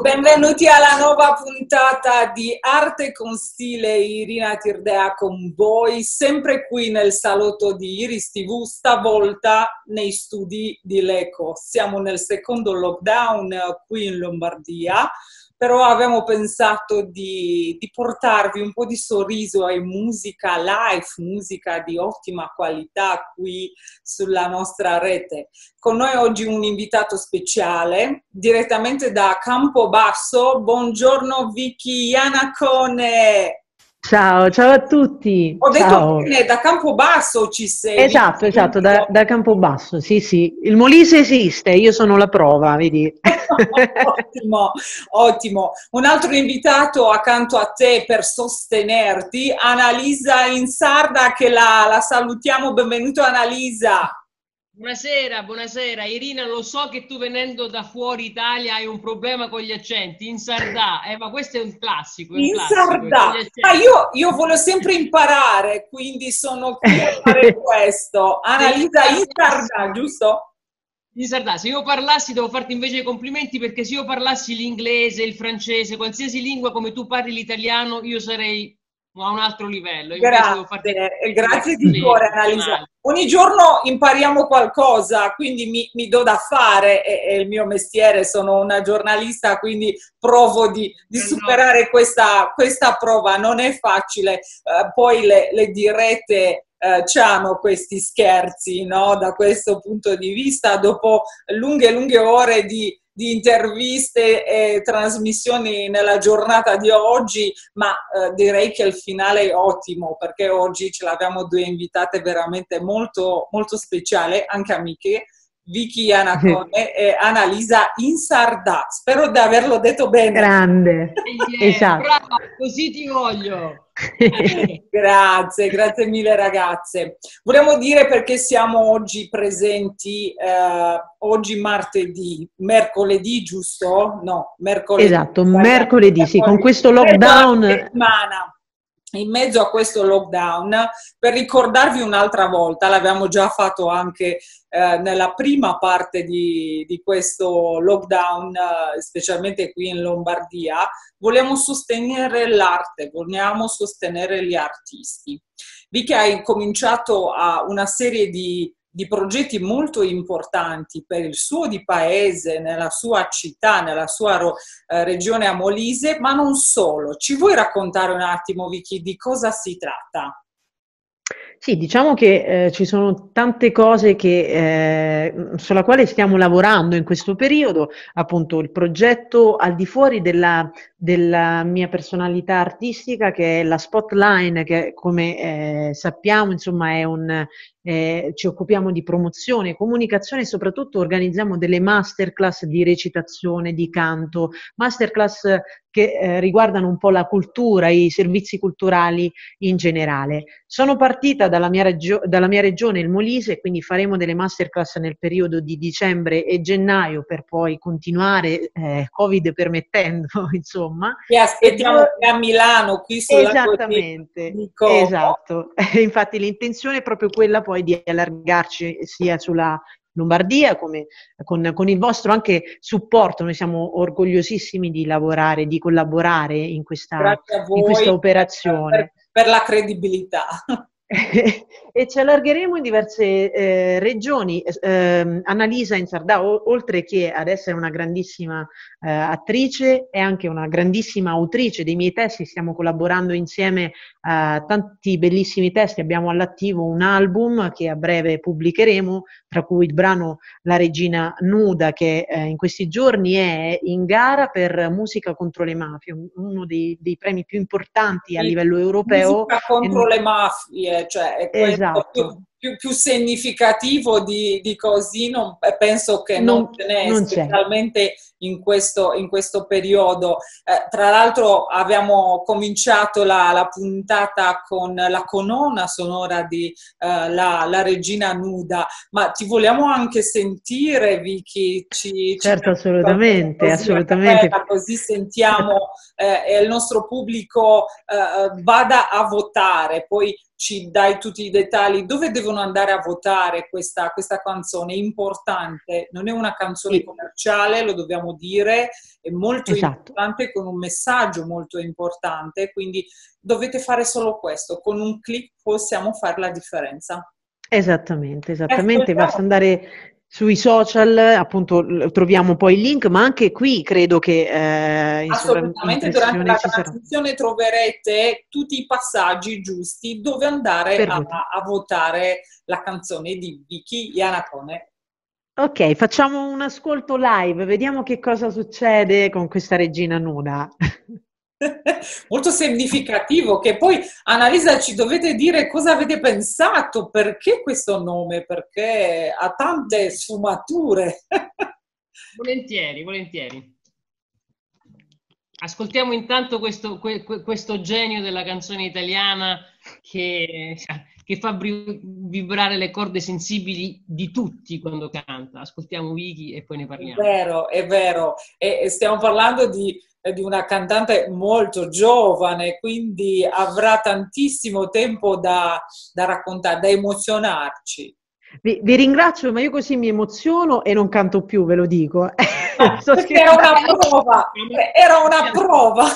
Benvenuti alla nuova puntata di Arte con stile Irina Tirdea con voi, sempre qui nel salotto di Iris TV, stavolta nei studi di Leco. Siamo nel secondo lockdown qui in Lombardia però abbiamo pensato di, di, portarvi un po' di sorriso e musica live, musica di ottima qualità qui sulla nostra rete. Con noi oggi un invitato speciale direttamente da Campobasso. Buongiorno Vicky Ianacone. Ciao, ciao a tutti. Ho detto ciao. bene, da Campobasso ci sei. Esatto, esatto, da, da Campobasso, sì, sì. Il Molise esiste, io sono la prova, vedi. ottimo, ottimo. Un altro invitato accanto a te per sostenerti, Annalisa Insarda, che la, la salutiamo. Benvenuto Annalisa. Buonasera, buonasera. Irina, lo so che tu venendo da fuori Italia hai un problema con gli accenti, in Sardà, eh, ma questo è un classico. È un in classico, Sardà, ma io, io, voglio sempre imparare, quindi sono qui a fare questo. Annalisa in Sardà, giusto? In Sardà, se io parlassi devo farti invece i complimenti perché se io parlassi l'inglese, il francese, qualsiasi lingua come tu parli l'italiano, io sarei a un altro livello. Grazie, grazie di cuore Annalisa. Ogni giorno impariamo qualcosa, quindi mi, mi do da fare, è, è, il mio mestiere, sono una giornalista, quindi provo di, di superare questa, questa, prova, non è facile. Uh, poi le, le dirette eh, hanno questi scherzi, no? Da questo punto di vista, dopo lunghe, lunghe ore di, di interviste e trasmissioni nella giornata di oggi, ma eh, direi che il finale è ottimo perché oggi ce l'abbiamo due invitate veramente molto, molto speciali, anche amiche. Vicky Anacone e Annalisa Insardà. Spero di averlo detto bene. Grande. Yeah, esatto. Brava, così ti voglio. grazie, grazie mille ragazze. Vogliamo dire perché siamo oggi presenti, eh, oggi martedì, mercoledì giusto? No, mercoledì. Esatto, mercoledì, sì, con questo lockdown. Settimana in mezzo a questo lockdown, per ricordarvi un'altra volta, l'abbiamo già fatto anche eh, nella prima parte di, di questo lockdown, eh, specialmente qui in Lombardia, vogliamo sostenere l'arte, vogliamo sostenere gli artisti. Vi che hai cominciato a una serie di di progetti molto importanti per il suo di paese, nella sua città, nella sua eh, regione Amolise, ma non solo. Ci vuoi raccontare un attimo, Vicky, di cosa si tratta? Sì, diciamo che eh, ci sono tante cose che, eh, sulla quale stiamo lavorando in questo periodo, appunto il progetto al di fuori della, della mia personalità artistica che è la Spotline, che come eh, sappiamo insomma è un, eh, ci occupiamo di promozione, comunicazione e soprattutto organizziamo delle masterclass di recitazione, di canto, masterclass che eh, riguardano un po' la cultura, i servizi culturali in generale. Sono partita dalla mia, regio- dalla mia regione, il Molise, quindi faremo delle masterclass nel periodo di dicembre e gennaio per poi continuare, eh, Covid permettendo, insomma. E aspettiamo e, a Milano, qui sulla Esattamente, esatto. Infatti l'intenzione è proprio quella poi poi di allargarci sia sulla Lombardia, come con, con, il vostro anche supporto. Noi siamo orgogliosissimi di lavorare, di collaborare in questa, in questa operazione. Per, per la credibilità. e ci allargheremo in diverse eh, regioni. Eh, Annalisa in Sardà, o, oltre che ad essere una grandissima eh, attrice, è anche una grandissima autrice dei miei testi. Stiamo collaborando insieme a tanti bellissimi testi. Abbiamo all'attivo un album che a breve pubblicheremo, tra cui il brano La Regina Nuda, che eh, in questi giorni è in gara per Musica contro le mafie, uno dei, dei premi più importanti a livello europeo. Musica contro le mafie cioè è esatto. più, più, più, significativo di, di così, non, penso che non, non ce n'è, non specialmente in questo, in questo, periodo. Eh, tra l'altro abbiamo cominciato la, la, puntata con la colonna sonora di eh, la, la, Regina Nuda, ma ti vogliamo anche sentire, Vicky? Ci, certo, ci assolutamente, così, assolutamente. Così sentiamo eh, e il nostro pubblico eh, vada a votare, poi ci dai tutti i dettagli, dove devono andare a votare questa, questa canzone? È importante, non è una canzone sì. commerciale, lo dobbiamo dire, è molto esatto. importante con un messaggio molto importante, quindi dovete fare solo questo, con un clic possiamo fare la differenza. Esattamente, esattamente, basta andare sui social appunto troviamo poi il link, ma anche qui credo che eh, assolutamente durante la trasmissione troverete tutti i passaggi giusti dove andare a, a, votare la canzone di Vicky Ianacone. Ok, facciamo un ascolto live, vediamo che cosa succede con questa regina nuda. molto significativo che poi Annalisa ci dovete dire cosa avete pensato, perché questo nome, perché ha tante sfumature. volentieri, volentieri. Ascoltiamo intanto questo, questo, genio della canzone italiana che, che fa vibrare le corde sensibili di tutti quando canta. Ascoltiamo Vicky e poi ne parliamo. È vero, è vero. E stiamo parlando di di una cantante molto giovane, quindi avrà tantissimo tempo da, da raccontare, da emozionarci. Vi, vi, ringrazio, ma io così mi emoziono e non canto più, ve lo dico. era una prova, era una prova.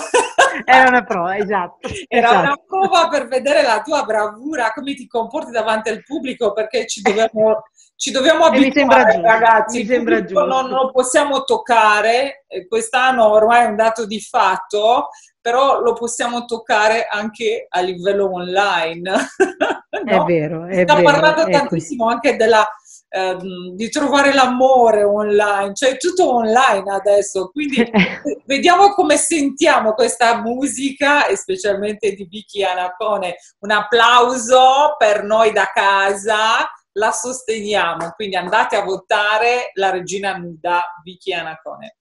Era una prova, esatto. Era esatto. una prova per vedere la tua bravura, come ti comporti davanti al pubblico, perché ci dobbiamo, ci dobbiamo abituare, ragazzi. Mi sembra giusto. Non, lo possiamo toccare, quest'anno ormai è un dato di fatto, però lo possiamo toccare anche a livello online. no? È vero, è Sta vero. parlando tantissimo anche della, ehm, di trovare l'amore online, cioè tutto online adesso, quindi vediamo come sentiamo questa musica, e specialmente di Vicky Anacone. Un applauso per noi da casa la sosteniamo. Quindi andate a votare la regina nuda Vicky Anacone.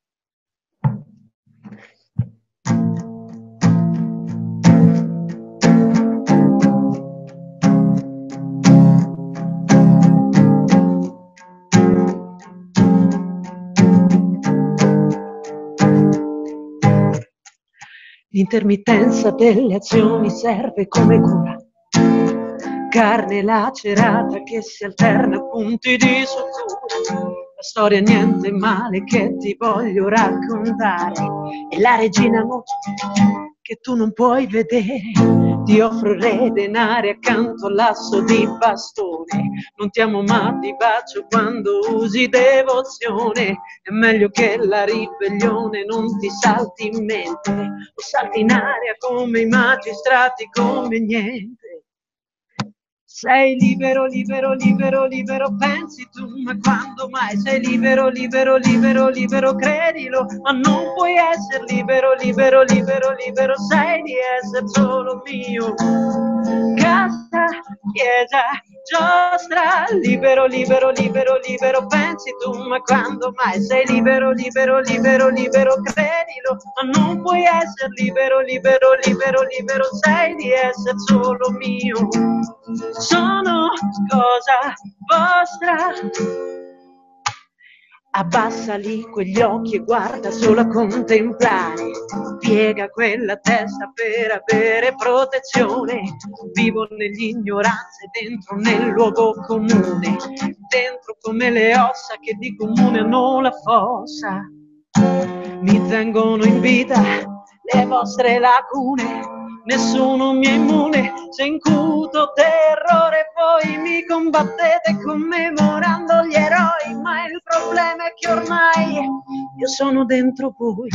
L'intermittenza delle azioni serve come cura carne lacerata che si alterna a punti di sutura. La storia niente male che ti voglio raccontare è la regina noce che tu non puoi vedere. Ti offro re denari accanto all'asso di bastone. Non ti amo ma ti bacio quando usi devozione. È meglio che la ribellione non ti salti in mente o salti in aria come i magistrati, come niente. Sei libero, libero, libero, libero, pensi tu, ma quando mai sei libero, libero, libero, libero, credilo, ma non puoi essere libero, libero, libero, libero, sei di essere solo mio. Casa, chiesa, giostra, libero, libero, libero, libero, pensi tu, ma quando mai sei libero, libero, libero, libero, credilo, ma non puoi essere libero, libero, libero, libero, sei di essere solo mio sono cosa vostra. Abbassa lì quegli occhi e guarda solo a contemplare. Piega quella testa per avere protezione. Vivo nell'ignoranza e dentro nel luogo comune. Dentro come le ossa che di comune hanno la fossa. Mi tengono in vita le vostre lacune nessuno mi è immune, se incuto terrore voi mi combattete commemorando gli eroi, ma il problema è che ormai io sono dentro voi.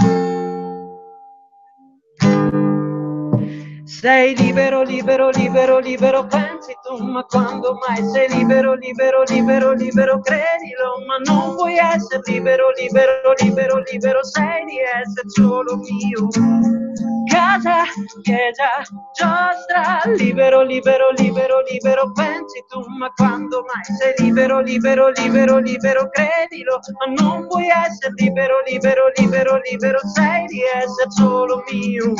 Sei libero, libero, libero, libero, pensi tu, ma quando mai sei libero, libero, libero, libero, credilo, ma non puoi essere libero, libero, libero, libero, sei di essere solo mio. Casa, chiesa, giostra, libero, libero, libero, libero, pensi tu, ma quando mai sei libero, libero, libero, libero, credilo, ma non puoi essere libero, libero, libero, libero, sei di essere solo mio.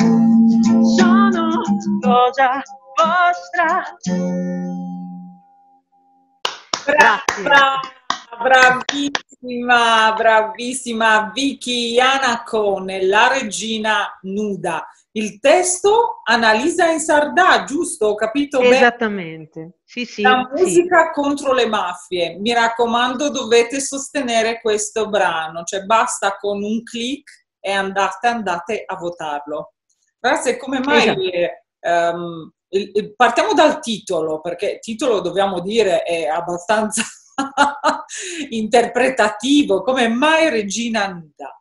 Sono cosa vostra. Brava, bravissima, bravissima Vicky Ianacone, la regina nuda. Il testo Analisa in Sardà, giusto? Ho capito bene? Esattamente, sì, sì. La musica sì. contro le mafie. Mi raccomando, dovete sostenere questo brano, cioè basta con un click e andate, andate a votarlo. Grazie, come mai... Esatto. Um, partiamo dal titolo, perché il titolo dobbiamo dire è abbastanza interpretativo, come mai Regina Nuda?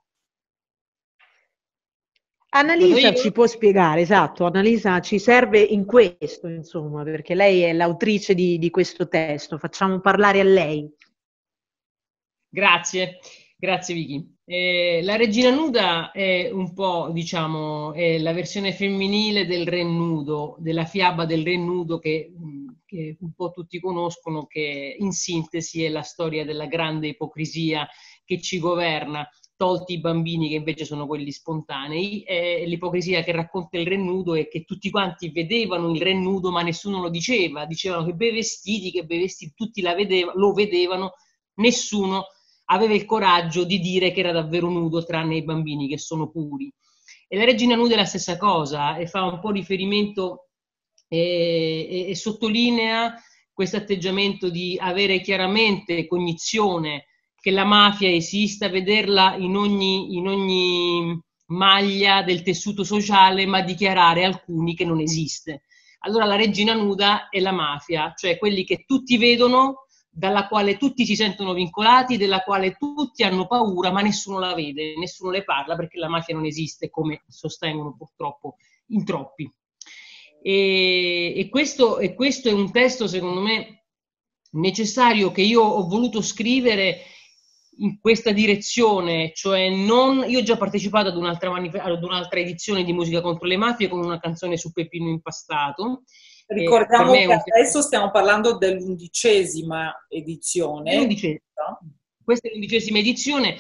Annalisa ci può spiegare, esatto, Annalisa ci serve in questo, insomma, perché lei è l'autrice di, di questo testo, facciamo parlare a lei. Grazie, grazie Vicky. Eh, la regina nuda è un po', diciamo, è la versione femminile del re nudo, della fiaba del re nudo che, che un po' tutti conoscono, che in sintesi è la storia della grande ipocrisia che ci governa tolti i bambini che invece sono quelli spontanei, è l'ipocrisia che racconta il re nudo è che tutti quanti vedevano il re nudo ma nessuno lo diceva, dicevano che bei vestiti, che bei vestiti, tutti vedeva, lo vedevano, nessuno aveva il coraggio di dire che era davvero nudo tranne i bambini che sono puri. E la regina nuda è la stessa cosa e fa un po' riferimento e, e, e sottolinea questo atteggiamento di avere chiaramente cognizione che la mafia esista, vederla in ogni, in ogni maglia del tessuto sociale, ma dichiarare alcuni che non esiste. Allora la regina nuda è la mafia, cioè quelli che tutti vedono, dalla quale tutti si sentono vincolati, della quale tutti hanno paura, ma nessuno la vede, nessuno le parla perché la mafia non esiste, come sostengono purtroppo in troppi. E, e, questo, e questo è un testo, secondo me, necessario che io ho voluto scrivere in questa direzione, cioè non, io ho già partecipato ad un'altra, manif- ad un'altra edizione di Musica contro le mafie con una canzone su Peppino Impastato. Ricordiamo che adesso stiamo parlando dell'undicesima edizione. L'undicesima. Questa è l'undicesima edizione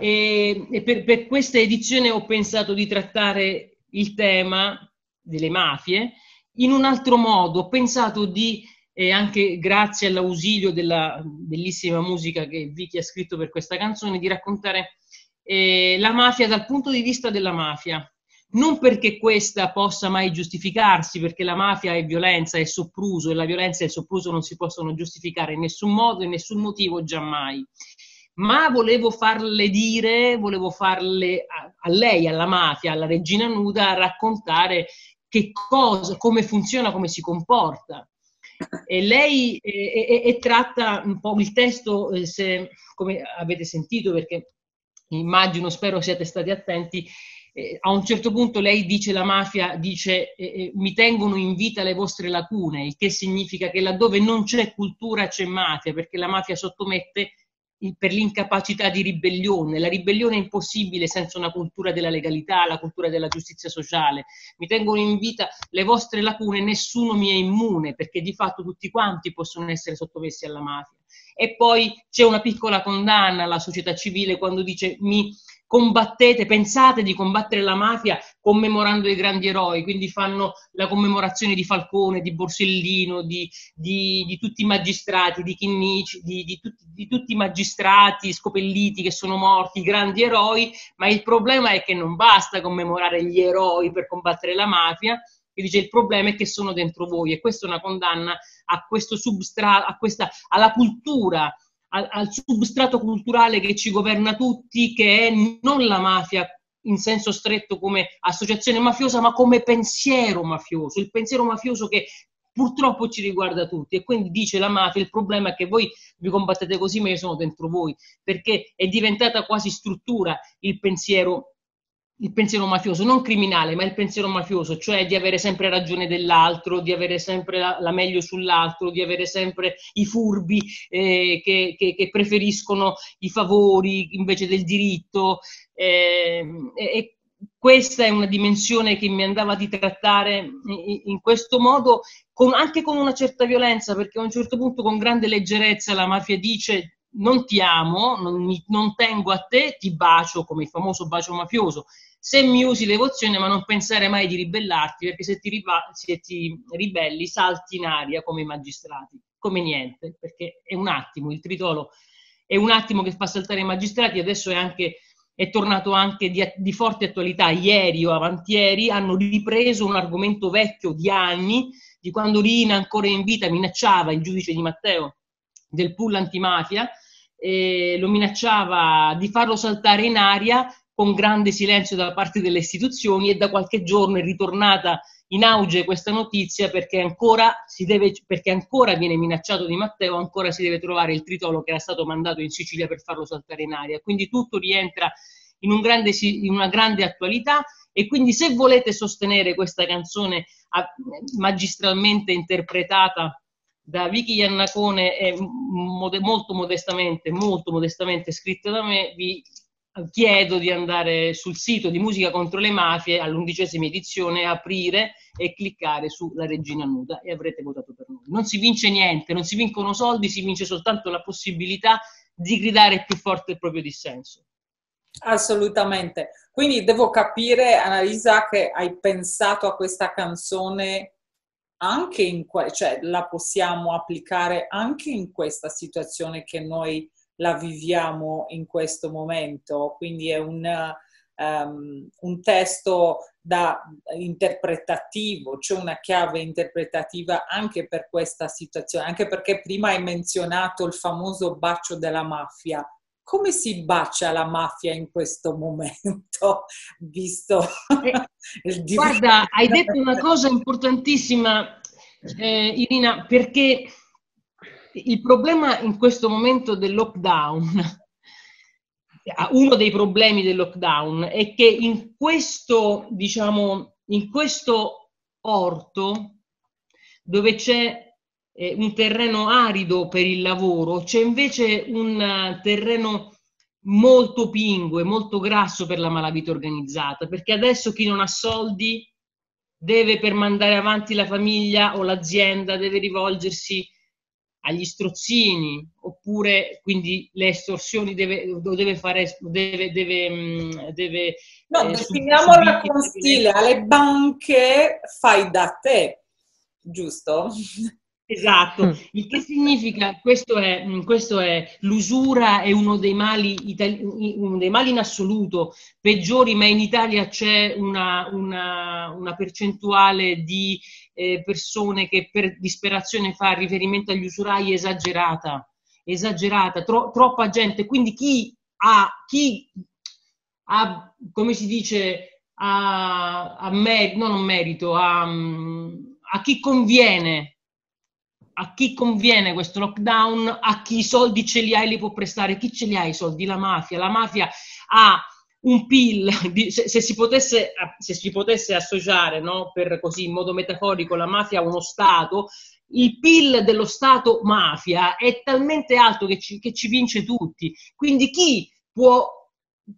e, e per, per questa edizione ho pensato di trattare il tema delle mafie in un altro modo, ho pensato di e anche grazie all'ausilio della bellissima musica che Vicky ha scritto per questa canzone, di raccontare eh, la mafia dal punto di vista della mafia. Non perché questa possa mai giustificarsi, perché la mafia è violenza, è sopruso e la violenza e il sopruso non si possono giustificare in nessun modo, in nessun motivo, giammai. Ma volevo farle dire, volevo farle a, a lei, alla mafia, alla regina nuda, raccontare che cosa, come funziona, come si comporta e lei e, tratta un po' il testo, eh, se, come avete sentito, perché immagino, spero siate stati attenti, eh, a un certo punto lei dice, la mafia dice, eh, eh mi tengono in vita le vostre lacune, il che significa che laddove non c'è cultura c'è mafia, perché la mafia sottomette per l'incapacità di ribellione. La ribellione è impossibile senza una cultura della legalità, la cultura della giustizia sociale. Mi tengono in vita le vostre lacune, nessuno mi è immune, perché di fatto tutti quanti possono essere sottomessi alla mafia. E poi c'è una piccola condanna alla società civile quando dice mi combattete, pensate di combattere la mafia commemorando i grandi eroi, quindi fanno la commemorazione di Falcone, di Borsellino, di, di, di tutti i magistrati, di Chinnici, di, di, tutti, di tutti i magistrati scopelliti che sono morti, i grandi eroi, ma il problema è che non basta commemorare gli eroi per combattere la mafia, che dice il problema è che sono dentro voi e questa è una condanna a questo substrato, a questa, alla cultura al, al substrato culturale che ci governa tutti, che è non la mafia in senso stretto come associazione mafiosa, ma come pensiero mafioso, il pensiero mafioso che purtroppo ci riguarda tutti. E quindi dice la mafia il problema è che voi vi combattete così ma io sono dentro voi perché è diventata quasi struttura il pensiero il pensiero mafioso, non criminale, ma il pensiero mafioso, cioè di avere sempre ragione dell'altro, di avere sempre la, la meglio sull'altro, di avere sempre i furbi eh, che, che, che, preferiscono i favori invece del diritto. Eh, e questa è una dimensione che mi andava di trattare in, questo modo, con, anche con una certa violenza, perché a un certo punto con grande leggerezza la mafia dice non ti amo, non, mi, non tengo a te, ti bacio come il famoso bacio mafioso. Se mi usi devozione, ma non pensare mai di ribellarti, perché se ti, riba- se ti ribelli salti in aria come i magistrati, come niente, perché è un attimo, il tritolo è un attimo che fa saltare i magistrati, adesso è anche è tornato anche di, di, forte attualità. Ieri o avantieri hanno ripreso un argomento vecchio di anni, di quando Rina, ancora in vita, minacciava il giudice di Matteo del pool antimafia, eh, lo minacciava di farlo saltare in aria con grande silenzio da parte delle istituzioni e da qualche giorno è ritornata in auge questa notizia perché ancora, deve, perché ancora viene minacciato di Matteo, ancora si deve trovare il tritolo che era stato mandato in Sicilia per farlo saltare in aria. Quindi tutto rientra in, un grande, in una grande attualità e quindi se volete sostenere questa canzone magistralmente interpretata da Vicky Iannacone e molto modestamente, molto modestamente scritta da me, vi chiedo di andare sul sito di Musica contro le mafie all'undicesima edizione, aprire e cliccare sulla regina nuda e avrete votato per noi. Non si vince niente, non si vincono soldi, si vince soltanto la possibilità di gridare più forte il proprio dissenso. Assolutamente. Quindi devo capire, Annalisa, che hai pensato a questa canzone anche in que- cioè la possiamo applicare anche in questa situazione che noi la viviamo in questo momento. Quindi è un, um, un testo da interpretativo, c'è una chiave interpretativa anche per questa situazione, anche perché prima hai menzionato il famoso bacio della mafia. Come si bacia la mafia in questo momento, visto eh, il Guarda, hai detto una cosa importantissima, eh, Irina, perché il problema in questo momento del lockdown, uno dei problemi del lockdown, è che in questo, diciamo, in questo orto dove c'è eh, un terreno arido per il lavoro, c'è invece un terreno molto pingue, molto grasso per la malavita organizzata, perché adesso chi non ha soldi deve per mandare avanti la famiglia o l'azienda deve rivolgersi agli strozzini, oppure quindi le estorsioni deve, deve fare, deve, deve, mm, deve No, eh, definiamola con stile, alle banche fai da te, giusto? Esatto, mm. il che significa, questo è, mm, questo è l'usura è uno dei, mali, uno dei mali in assoluto peggiori, ma in Italia c'è una, una, una percentuale di eh, persone che per disperazione fa riferimento agli usurai esagerata, esagerata, tro, troppa gente, quindi chi ha, chi ha come si dice, a, a mer- non merito, a, a chi conviene a chi conviene questo lockdown, a chi i soldi ce li ha e li può prestare, chi ce li ha i soldi? La mafia. La mafia ha un PIL, se, si, potesse, se si potesse associare, no, per così in modo metaforico, la mafia a uno Stato, il PIL dello Stato mafia è talmente alto che ci, che ci vince tutti. Quindi chi può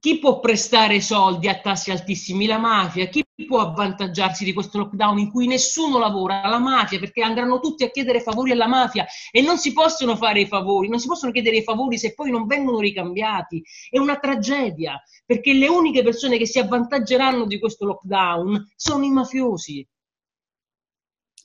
chi può prestare soldi a tassi altissimi? La mafia. Chi può avvantaggiarsi di questo lockdown in cui nessuno lavora? La mafia, perché andranno tutti a chiedere favori alla mafia e non si possono fare i favori, non si possono chiedere i favori se poi non vengono ricambiati. È una tragedia, perché le uniche persone che si avvantaggeranno di questo lockdown sono i mafiosi.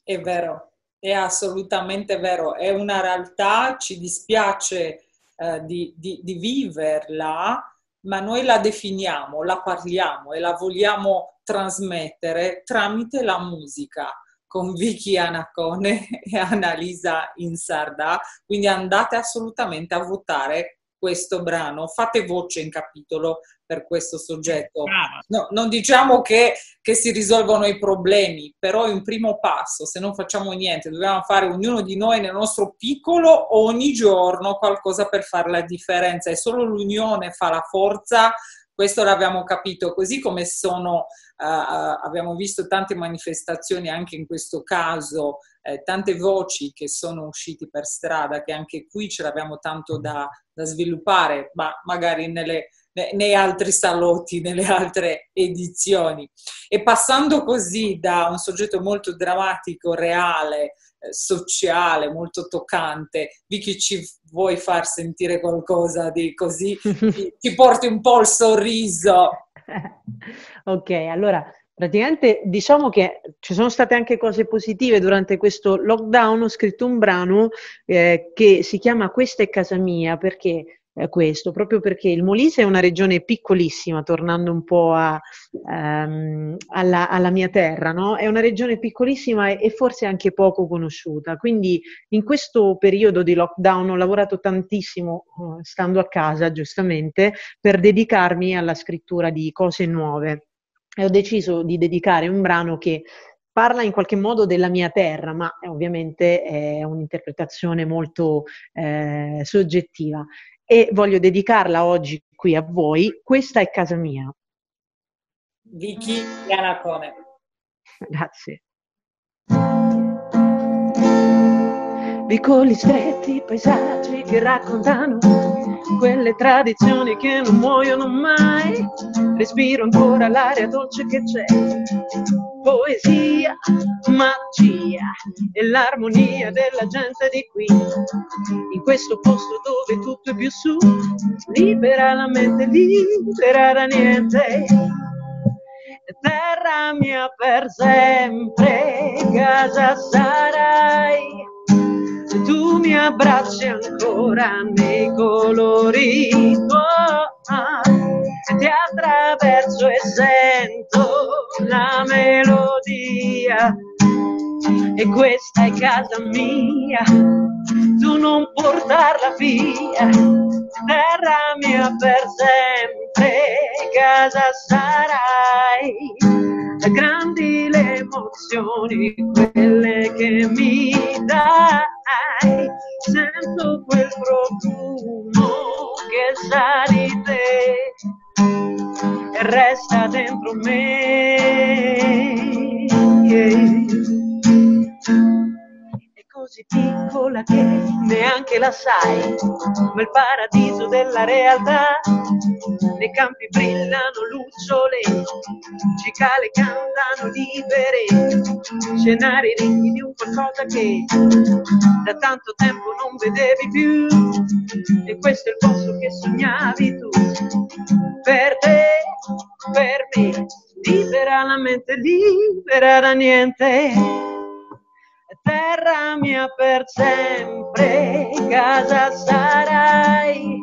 È vero, è assolutamente vero, è una realtà, ci dispiace eh, di, di, di viverla ma noi la definiamo, la parliamo e la vogliamo trasmettere tramite la musica con Vicky Anacone e Annalisa Insarda, quindi andate assolutamente a votare questo brano, fate voce in capitolo per questo soggetto. No, non diciamo che, che, si risolvono i problemi, però è un primo passo, se non facciamo niente, dobbiamo fare ognuno di noi nel nostro piccolo ogni giorno qualcosa per fare la differenza e solo l'unione fa la forza. Questo l'abbiamo capito, così come sono, abbiamo visto tante manifestazioni anche in questo caso eh, tante voci che sono uscite per strada, che anche qui ce l'abbiamo tanto da, da sviluppare, ma magari nelle, nei altri salotti, nelle altre edizioni. E passando così da un soggetto molto drammatico, reale, eh, sociale, molto toccante, Vicky ci vuoi far sentire qualcosa di così, ti, ti porti un po' il sorriso. ok, allora Praticamente diciamo che ci sono state anche cose positive durante questo lockdown. Ho scritto un brano eh, che si chiama Questa è casa mia perché eh, questo, proprio perché il Molise è una regione piccolissima, tornando un po' a, ehm, alla, alla, mia terra, no? è una regione piccolissima e, e, forse anche poco conosciuta, quindi in questo periodo di lockdown ho lavorato tantissimo, eh, stando a casa giustamente, per dedicarmi alla scrittura di cose nuove. E ho deciso di dedicare un brano che parla in qualche modo della mia terra, ma ovviamente è un'interpretazione molto eh, soggettiva e voglio dedicarla oggi qui a voi. Questa è casa mia. Vicky Ianacone. Grazie. Piccoli stretti paesaggi che raccontano quelle tradizioni che non muoiono mai. Respiro ancora l'aria dolce che c'è poesia, magia e l'armonia della gente di qui. In questo posto dove tutto è più su, libera la mente, libera da niente. Terra mia per sempre, casa sarai. Tu mi abbracci ancora nei colori tuoi ti attraverso e questa è casa mia. Tu non portarla via. Terra mia per sempre. Casa sarai. Grandi le emozioni quelle che mi dai. Sento quel profumo che sa di te e resta dentro me. Così piccola che neanche la sai, ma il paradiso della realtà. Nei campi brillano lucciole, cicale cantano libere, scenari ricchi di un qualcosa che da tanto tempo non vedevi più. E questo è il posto che sognavi tu per te, per me, libera la mente, libera da niente. Terra mia per sempre, casa sarai.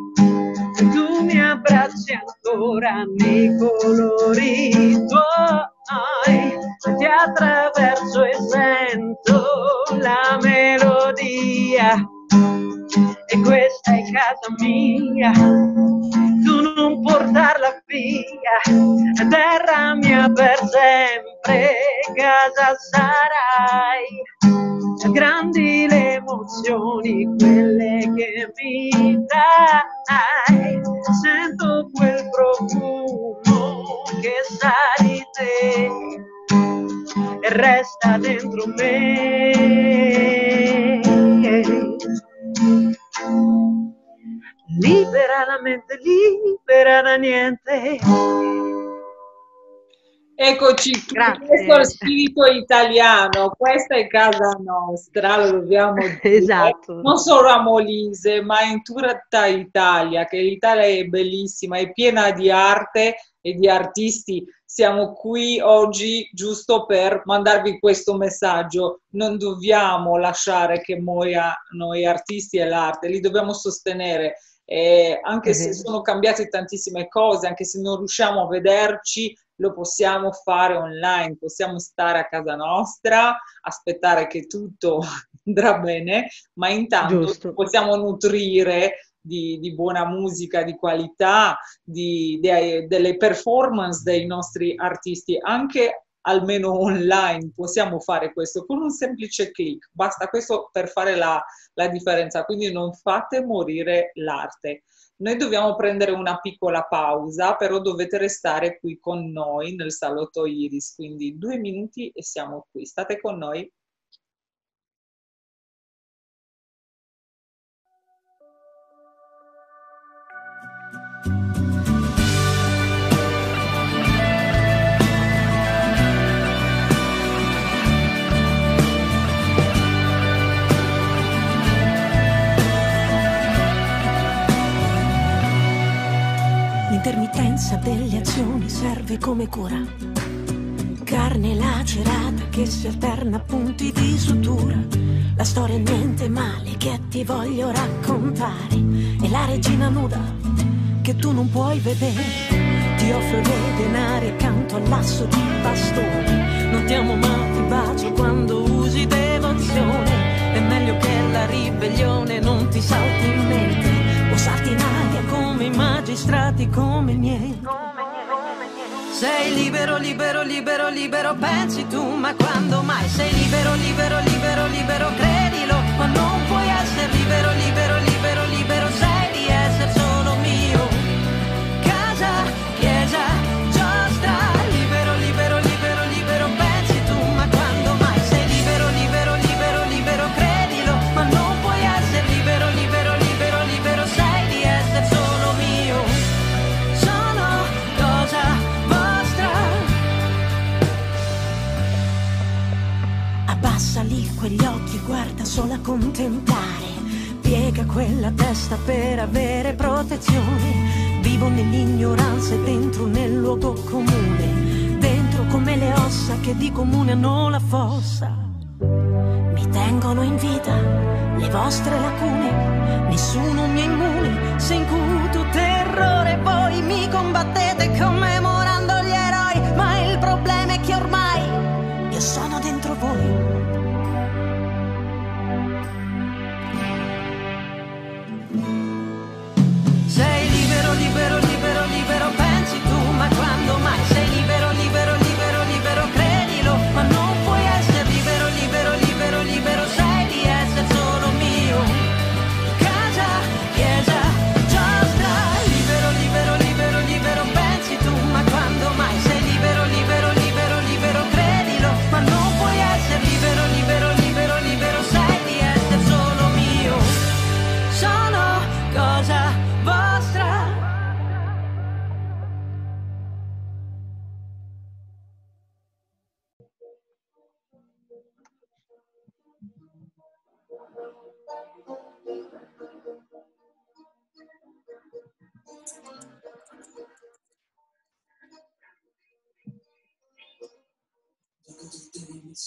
Tu mi abbracci ancora nei colori tuoi. Ti attraverso e sento la melodia. E questa è casa mia non portarla via, terra mia per sempre, casa sarai. Grandi le emozioni, quelle che mi dai, sento quel profumo che sa di te e resta dentro me libera la mente, libera da niente. Eccoci, Grazie. questo è lo spirito italiano, questa è casa nostra, lo dobbiamo dire. Esatto. Non solo a Molise, ma in tutta Italia, che l'Italia è bellissima, è piena di arte e di artisti. Siamo qui oggi giusto per mandarvi questo messaggio. Non dobbiamo lasciare che muoia noi artisti e l'arte, li dobbiamo sostenere eh, anche se sono cambiate tantissime cose, anche se non riusciamo a vederci, lo possiamo fare online, possiamo stare a casa nostra, aspettare che tutto andrà bene, ma intanto Giusto. possiamo nutrire di, di, buona musica, di qualità, di, di, delle performance dei nostri artisti, anche almeno online possiamo fare questo con un semplice clic, basta questo per fare la, la differenza, quindi non fate morire l'arte. Noi dobbiamo prendere una piccola pausa, però dovete restare qui con noi nel salotto Iris, quindi due minuti e siamo qui. State con noi. L'intermittenza delle azioni serve come cura carne lacerata che si alterna a punti di sutura. La storia è niente male che ti voglio raccontare. E la regina nuda che tu non puoi vedere. Ti offro dei denari accanto all'asso di bastone. Non ti amo ma ti bacio quando usi devozione. È meglio che la ribellione non ti salti in mente. O salti in aria come i magistrati come i miei. Sei libero, libero, libero, libero, pensi tu, ma quando mai sei libero, libero, libero, libero, credilo, ma non puoi essere libero, libero, libero, guarda solo a contemplare. Piega quella testa per avere protezione. Vivo nell'ignoranza e dentro nel luogo comune. Dentro come le ossa che di comune hanno la fossa. Mi tengono in vita le vostre lacune, nessuno mi è immune, se incuto terrore voi mi combattete commemorando gli eroi, ma il problema è che ormai io sono dentro voi.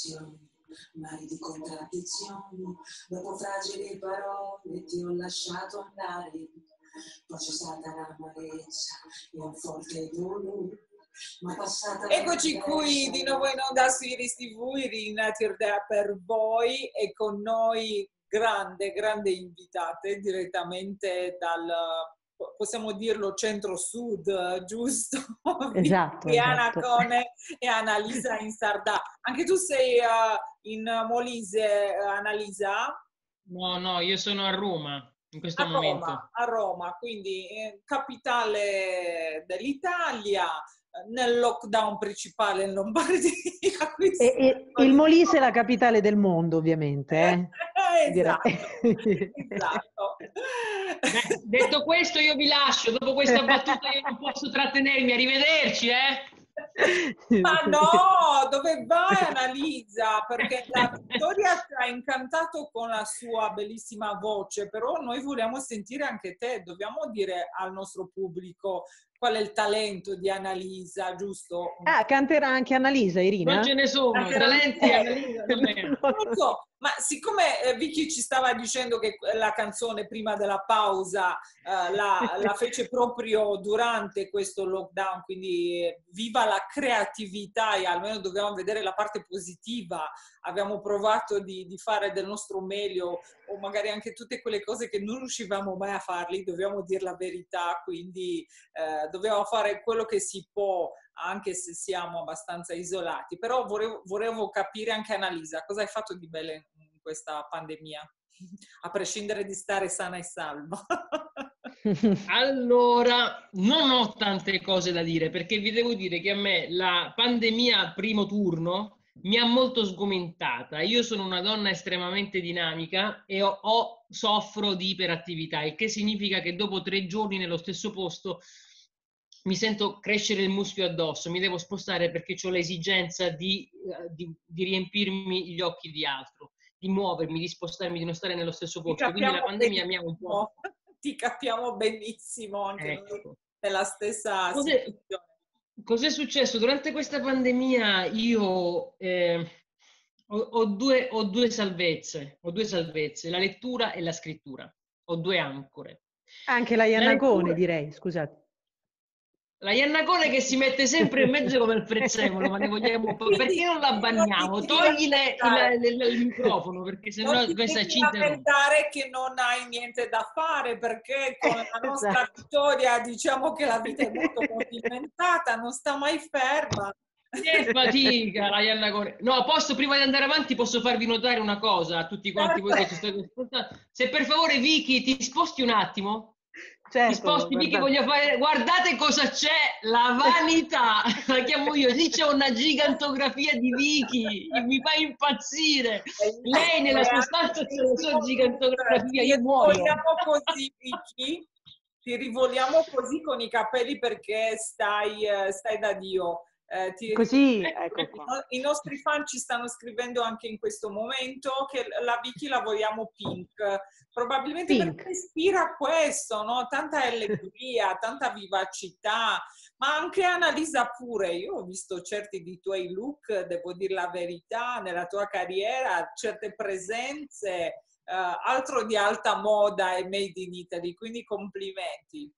Emozioni, mari di contraddizioni, dopo fragili parole ti ho lasciato andare. Poi c'è stata l'amarezza e un forte dolore, Eccoci qui di nuovo in onda su Iris TV, Irina Tirdea per voi e con noi grande, grande invitate direttamente dal, possiamo dirlo, centro-sud, giusto? Esatto, Diana esatto. Cone e Annalisa in Sardà. Anche tu sei eh, in Molise, eh, Annalisa? No, no, io sono a Roma in questo A momento. Roma, a Roma, quindi eh, capitale dell'Italia, eh, nel lockdown principale in Lombardia. E, e il Molise è la capitale del mondo, ovviamente. Eh? esatto, Direi. esatto. Beh, detto questo, io vi lascio. Dopo questa battuta io non posso trattenermi. Arrivederci, eh? Ma no, dove vai Annalisa? Perché la Vittoria ti ha incantato con la sua bellissima voce, però noi vogliamo sentire anche te, dobbiamo dire al nostro pubblico qual è il talento di Annalisa, giusto? Ah, canterà anche Annalisa, Irina? Non ce ne sono. Anche Talenti Annalisa. Non so, ma siccome eh, Vicky ci stava dicendo che la canzone prima della pausa eh, la, la fece proprio durante questo lockdown, quindi eh, viva la creatività e almeno dobbiamo vedere la parte positiva. Abbiamo provato di, di fare del nostro meglio o magari anche tutte quelle cose che non riuscivamo mai a farli, dobbiamo dire la verità, quindi eh, dobbiamo fare quello che si può anche se siamo abbastanza isolati. Però volevo, volevo capire anche Annalisa, cosa hai fatto di bello in questa pandemia? A prescindere di stare sana e salva. Allora, non ho tante cose da dire perché vi devo dire che a me la pandemia al primo turno mi ha molto sgomentata. Io sono una donna estremamente dinamica e ho, ho- soffro di iperattività, il che significa che dopo tre giorni nello stesso posto mi sento crescere il muschio addosso, mi devo spostare perché ho l'esigenza di, eh, di- di riempirmi gli occhi di altro, di muovermi, di spostarmi, di non stare nello stesso posto. Quindi la pandemia mi ha un po'... ti capiamo benissimo anche noi Ecco. nella stessa Cos'è- situazione. cos'è successo? Durante questa pandemia io eh, ho, ho, due, ho, due, salvezze, ho due salvezze, la lettura e la scrittura. Ho due ancore. Anche la Iannacone, direi, scusate. La Iannacone che si mette sempre in mezzo come il prezzemolo, ma ne vogliamo perché non la banniamo? Toglile il, il, il, microfono perché sennò questa ci lamentare che non hai niente da fare perché con la nostra esatto. vittoria diciamo che la vita è molto condimentata, non sta mai ferma. Che fatica la Iannacone. No, posso prima di andare avanti posso farvi notare una cosa a tutti quanti voi che ci state ascoltando. Se per favore Vicky ti sposti un attimo Certo, sposti guardate. voglio fare guardate cosa c'è la vanità. La chiamo io lì c'è una gigantografia di Vicky mi fa impazzire. Lei nella sua stanza c'è la sua gigantografia io muoio. così Vicky ti rivoliamo così con i capelli perché stai, eh, stai da Dio eh, ti... Così, ecco. I nostri fan ci stanno scrivendo anche in questo momento che la Vicky la vogliamo pink, probabilmente pink. perché ispira questo, no? tanta allegria, tanta vivacità, ma anche Annalisa pure. Io ho visto certi di tuoi look, devo dire la verità, nella tua carriera, certe presenze uh, altro di alta moda e made in Italy, quindi complimenti.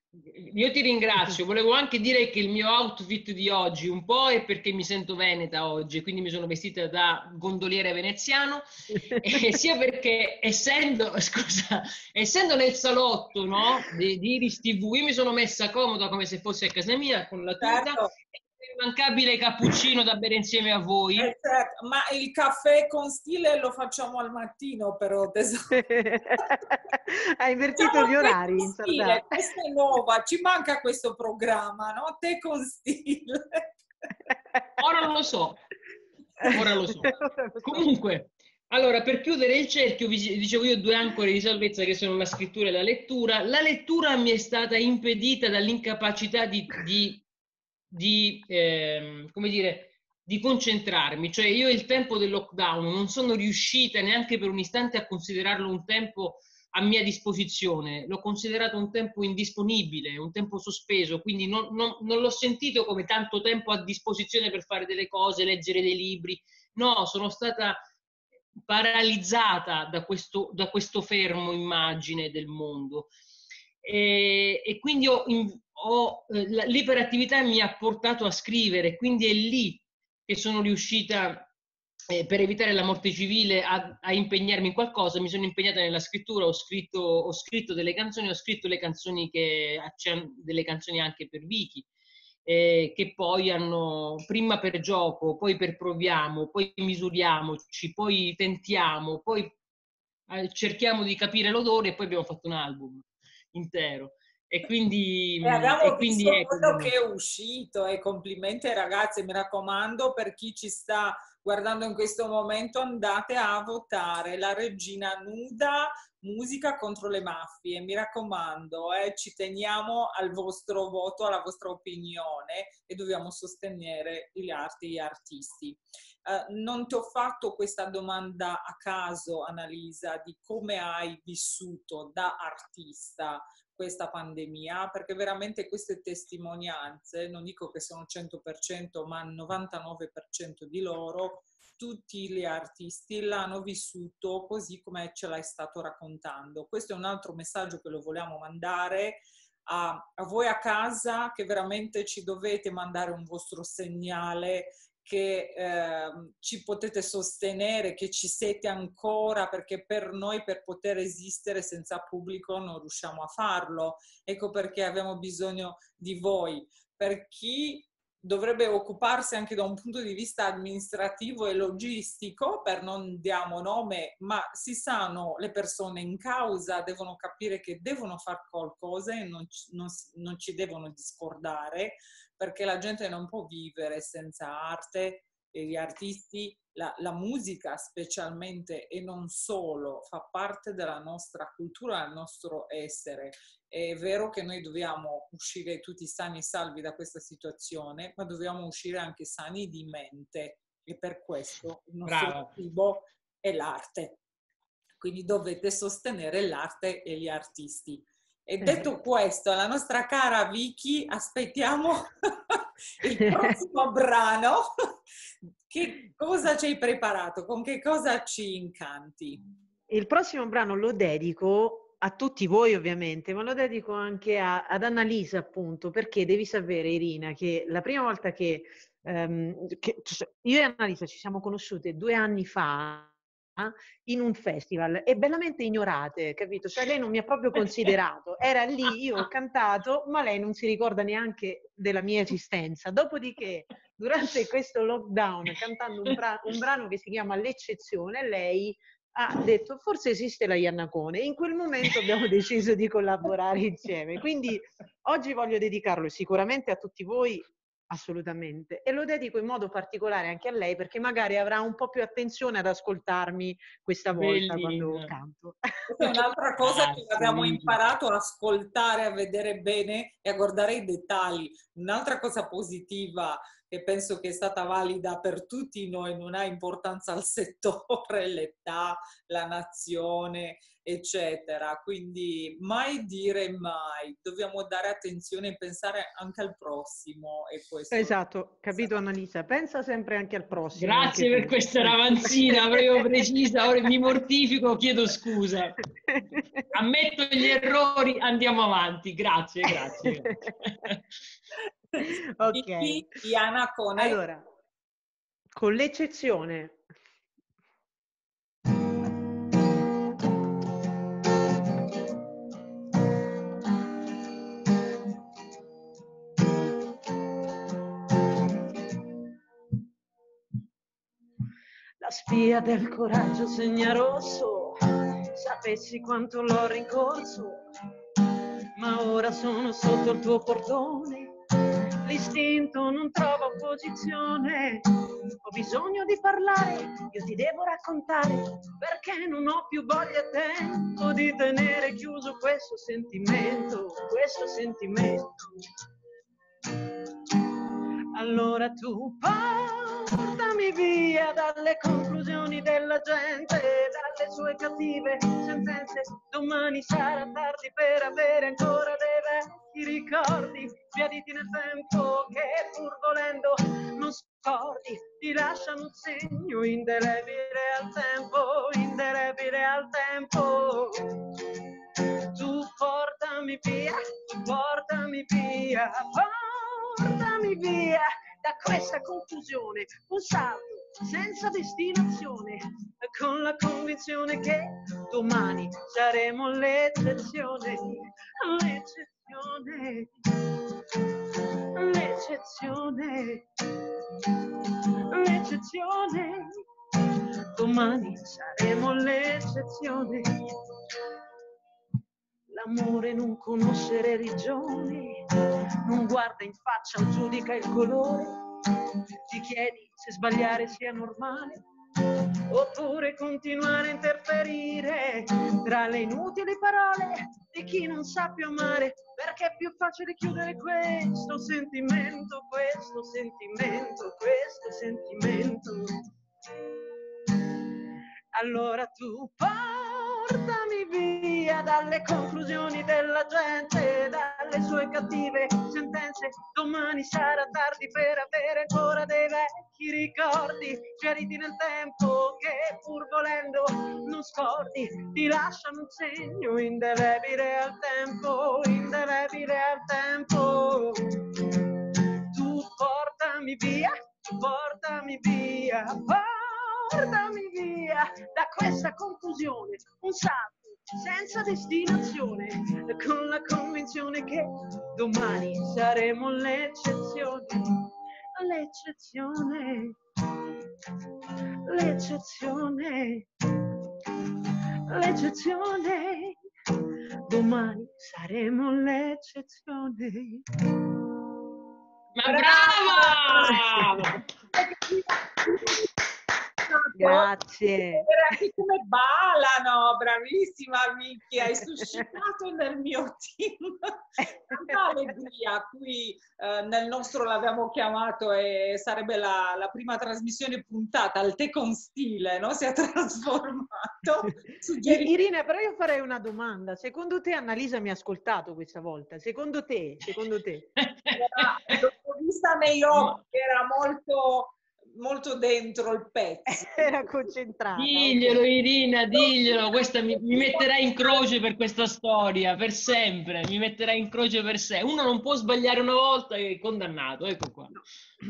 Io ti ringrazio, volevo anche dire che il mio outfit di oggi un po' è perché mi sento veneta oggi, quindi mi sono vestita da gondoliere veneziano, e sia perché essendo, scusa, essendo nel salotto no, di, di Iris TV, mi sono messa comoda come se fossi a casa mia con la tuta certo immancabile cappuccino da bere insieme a voi. Eh, certo. Ma il caffè con stile lo facciamo al mattino, però tesoro. Hai invertito gli orari. Stile, questa è nuova, ci manca questo programma, no? Te con stile. Ora non lo so. Ora lo so. Comunque, allora, per chiudere il cerchio, vi dicevo io due ancore di salvezza che sono la scrittura e la lettura. La lettura mi è stata impedita dall'incapacità di, di di, eh, come dire, di concentrarmi, cioè io il tempo del lockdown non sono riuscita neanche per un istante a considerarlo un tempo a mia disposizione, l'ho considerato un tempo indisponibile, un tempo sospeso, quindi non, non, non l'ho sentito come tanto tempo a disposizione per fare delle cose, leggere dei libri, no, sono stata paralizzata da questo, da questo fermo immagine del mondo. E, e quindi ho, ho, eh, l'iperattività mi ha portato a scrivere, quindi è lì che sono riuscita, eh, per evitare la morte civile, a, a, impegnarmi in qualcosa. Mi sono impegnata nella scrittura, ho scritto, ho scritto delle canzoni, ho scritto le canzoni che, delle canzoni anche per Vicky. Eh, che poi hanno prima per gioco, poi per proviamo, poi misuriamoci, poi tentiamo, poi eh, cerchiamo di capire l'odore e poi abbiamo fatto un album intero. E quindi, e abbiamo e quindi ecco, quello che è uscito e complimenti ai ragazzi, mi raccomando per chi ci sta guardando in questo momento andate a votare la regina nuda musica contro le mafie mi raccomando eh, ci teniamo al vostro voto alla vostra opinione e dobbiamo sostenere gli arti e gli artisti. Eh, non ti ho fatto questa domanda a caso Annalisa di come hai vissuto da artista questa pandemia, perché veramente queste testimonianze, non dico che sono 100%, ma 99% di loro, tutti gli artisti l'hanno vissuto così come ce l'hai stato raccontando. Questo è un altro messaggio che lo vogliamo mandare a, a voi a casa, che veramente ci dovete mandare un vostro segnale che eh, ci potete sostenere, che ci siete ancora, perché per noi per poter esistere senza pubblico non riusciamo a farlo. Ecco perché abbiamo bisogno di voi. Per chi dovrebbe occuparsi anche da un punto di vista amministrativo e logistico, per non diamo nome, ma si sanno le persone in causa, devono capire che devono fare qualcosa e non, non, non ci devono discordare, perché la gente non può vivere senza arte e gli artisti, la, la, musica specialmente e non solo, fa parte della nostra cultura, del nostro essere. È vero che noi dobbiamo uscire tutti sani e salvi da questa situazione, ma dobbiamo uscire anche sani di mente e per questo il nostro obiettivo è l'arte. Quindi dovete sostenere l'arte e gli artisti. E detto questo, la nostra cara Vicky, aspettiamo Il prossimo brano, che cosa ci hai preparato? Con che cosa ci incanti? Il prossimo brano lo dedico a tutti voi ovviamente, ma lo dedico anche a, ad Annalisa appunto, perché devi sapere Irina che la prima volta che, um, che cioè, io e Annalisa ci siamo conosciute due anni fa in un festival e bellamente ignorate, capito? Cioè lei non mi ha proprio considerato, era lì, io ho cantato, ma lei non si ricorda neanche della mia esistenza. Dopodiché, durante questo lockdown, cantando un, bra- un brano che si chiama L'eccezione, lei ha detto forse esiste la Iannacone e in quel momento abbiamo deciso di collaborare insieme. Quindi oggi voglio dedicarlo sicuramente a tutti voi Assolutamente. E lo dedico in modo particolare anche a lei perché magari avrà un po' più attenzione ad ascoltarmi questa volta Bellina. quando canto. Questa è un'altra cosa che abbiamo imparato a ascoltare, a vedere bene e a guardare i dettagli. Un'altra cosa positiva che penso che è stata valida per tutti noi, non ha importanza al settore, l'età, la nazione, eccetera. Quindi mai dire mai, dobbiamo dare attenzione e pensare anche al prossimo. E questo esatto, capito Annalisa, pensa sempre anche al prossimo. Grazie per tu. questa ravanzina, avevo precisa, ora mi mortifico, chiedo scusa. Ammetto gli errori, andiamo avanti, grazie, grazie. ok. Diana con... Allora, con l'eccezione La spia del coraggio segna rosso, sapessi quanto l'ho rincorso, ma ora sono sotto il tuo portone l'istinto non trova opposizione. Ho bisogno di parlare, io ti devo raccontare, perché non ho più voglia e tempo di tenere chiuso questo sentimento, questo sentimento. Allora tu portami via dalle conclusioni della gente, dalle sue cattive sentenze. Domani sarà tardi per avere ancora dei vecchi ricordi, sbiaditi nel tempo che pur volendo non scordi, ti lasciano un segno indelebile al tempo, indelebile al tempo. Tu portami via, portami via. Portami via da questa confusione, un salto senza destinazione, con la convinzione che domani saremo l'eccezione, l'eccezione, l'eccezione, l'eccezione, domani saremo l'eccezione. L'amore non conosce religione, non guarda in faccia o giudica il colore. Ti chiedi se sbagliare sia normale oppure continuare a interferire tra le inutili parole di chi non sa più amare perché è più facile chiudere questo sentimento, questo sentimento, questo sentimento. Allora tu portami via dalle conclusioni della gente, dalle sue cattive sentenze. Domani sarà tardi per avere ancora dei vecchi ricordi, feriti nel tempo che pur volendo non scordi, ti lasciano un segno indelebile al tempo, indelebile al tempo. Tu portami via, portami via. Oh portami via da questa confusione, un salto senza destinazione, con la convinzione che domani saremo l'eccezione, l'eccezione, l'eccezione, l'eccezione, domani saremo l'eccezione. Ma brava! Grazie. Anche come ballano, bravissima Vicky, hai suscitato nel mio team tanta allegria. Qui eh, nel nostro l'abbiamo chiamato e sarebbe la, la, prima trasmissione puntata al tè con stile, no? Si è trasformato. Irina, però io farei una domanda. Secondo te Annalisa mi ha ascoltato questa volta? Secondo te? Secondo te? L'ho vista nei occhi, era molto molto dentro il pezzo. Era concentrata. Diglielo Irina, diglielo, questa mi, mi, metterà in croce per questa storia, per sempre, mi metterà in croce per sé. Uno non può sbagliare una volta e è condannato, ecco qua. No.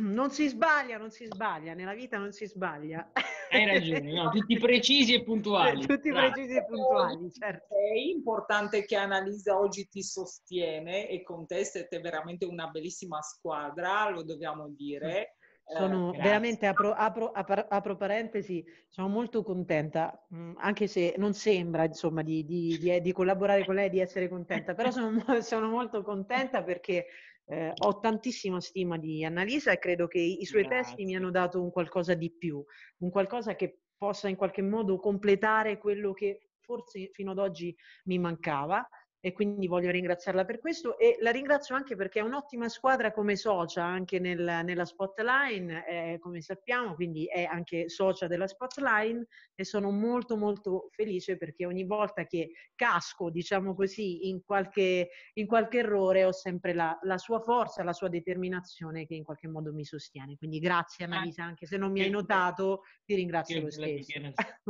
Non si sbaglia, non si sbaglia, nella vita non si sbaglia. Hai ragione, no, tutti precisi e puntuali. Tutti Bravo. precisi e puntuali, certo. È importante che Annalisa oggi ti sostiene e con te siete veramente una bellissima squadra, lo dobbiamo dire. Sono eh, veramente, apro, apro, apro, apro, parentesi, sono molto contenta, mm, anche se non sembra insomma di, di, di, di, collaborare con lei, di essere contenta, però sono, sono molto contenta perché eh, ho tantissima stima di Annalisa e credo che i suoi Grazie. testi mi hanno dato un qualcosa di più, un qualcosa che possa in qualche modo completare quello che forse fino ad oggi mi mancava e quindi voglio ringraziarla per questo e la ringrazio anche perché è un'ottima squadra come socia anche nel, nella Spotline, eh, come sappiamo, quindi è anche socia della Spotline e sono molto molto felice perché ogni volta che casco, diciamo così, in qualche, in qualche errore ho sempre la, la, sua forza, la sua determinazione che in qualche modo mi sostiene. Quindi grazie Annalisa, anche se non mi hai notato, ti ringrazio lo stesso.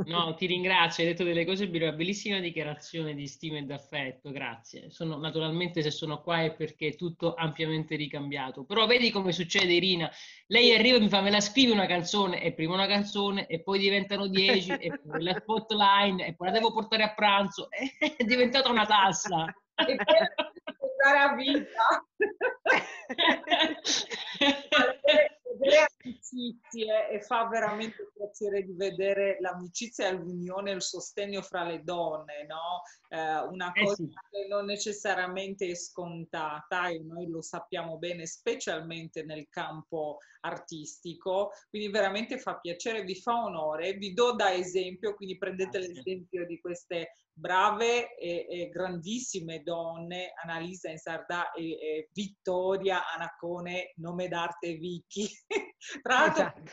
No, ti ringrazio, hai detto delle cose, una bellissima dichiarazione di stima e d'affetto, grazie grazie. Sono, naturalmente se sono qua è perché è tutto ampiamente ricambiato. Però vedi come succede Irina, lei arriva e mi fa me la scrivi una canzone e prima una canzone e poi diventano dieci e poi la spotline e poi la devo portare a pranzo. È diventata una tassa. E per a vita. vedere amicizie e fa veramente piacere di vedere l'amicizia e l'unione il sostegno fra le donne, no? Eh, una eh cosa eh sì. che non necessariamente è scontata e noi lo sappiamo bene, specialmente nel campo artistico, quindi veramente fa piacere, vi fa onore, vi do da esempio, quindi prendete Grazie. l'esempio di queste brave e, e, grandissime donne, Annalisa Insardà e, e Vittoria Anacone, nome d'arte Vicky. Tra l'altro, esatto.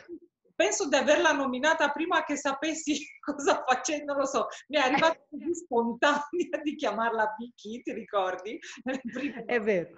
Penso di averla nominata prima che sapessi cosa facendo, non lo so, mi è arrivata così spontanea di chiamarla Vicky, ti ricordi? È vero,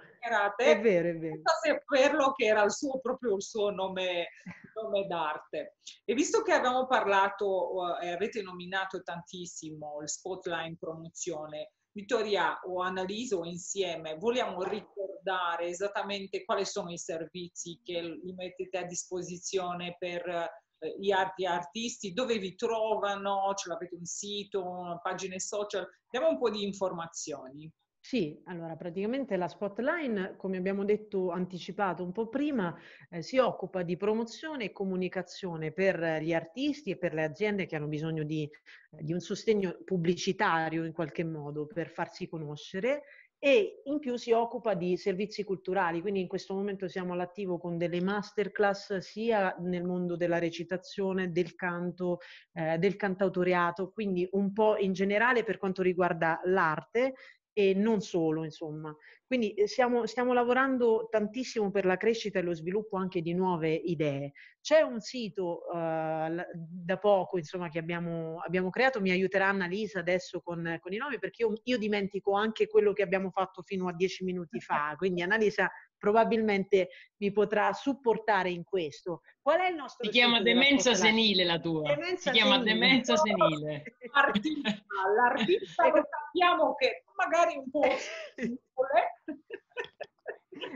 è vero, è vero. Senza saperlo che era il suo, proprio il suo nome, nome d'arte. E visto che abbiamo parlato e avete nominato tantissimo il Spotlight promozione, Vittoria o Annalisa o insieme vogliamo ricordare esattamente quali sono i servizi che li mettete a disposizione per eh, gli arti artisti, dove vi trovano, ce l'avete un sito, pagine social, diamo un po' di informazioni. Sì, allora praticamente la Spotline, come abbiamo detto, anticipato un po' prima, eh, si occupa di promozione e comunicazione per gli artisti e per le aziende che hanno bisogno di, di un sostegno pubblicitario in qualche modo per farsi conoscere e in più si occupa di servizi culturali, quindi in questo momento siamo all'attivo con delle masterclass sia nel mondo della recitazione, del canto, eh, del cantautoriato, quindi un po' in generale per quanto riguarda l'arte e non solo, insomma. Quindi eh, stiamo, stiamo, lavorando tantissimo per la crescita e lo sviluppo anche di nuove idee. C'è un sito uh, da poco, insomma, che abbiamo, abbiamo, creato, mi aiuterà Annalisa adesso con, con i nomi, perché io, io, dimentico anche quello che abbiamo fatto fino a dieci minuti fa, quindi Annalisa probabilmente mi potrà supportare in questo. Qual è il nostro... Si chiama demenza senile la tua. Demenza si chiama senile. demenza senile. L'artista, l'artista lo sappiamo che magari un po'...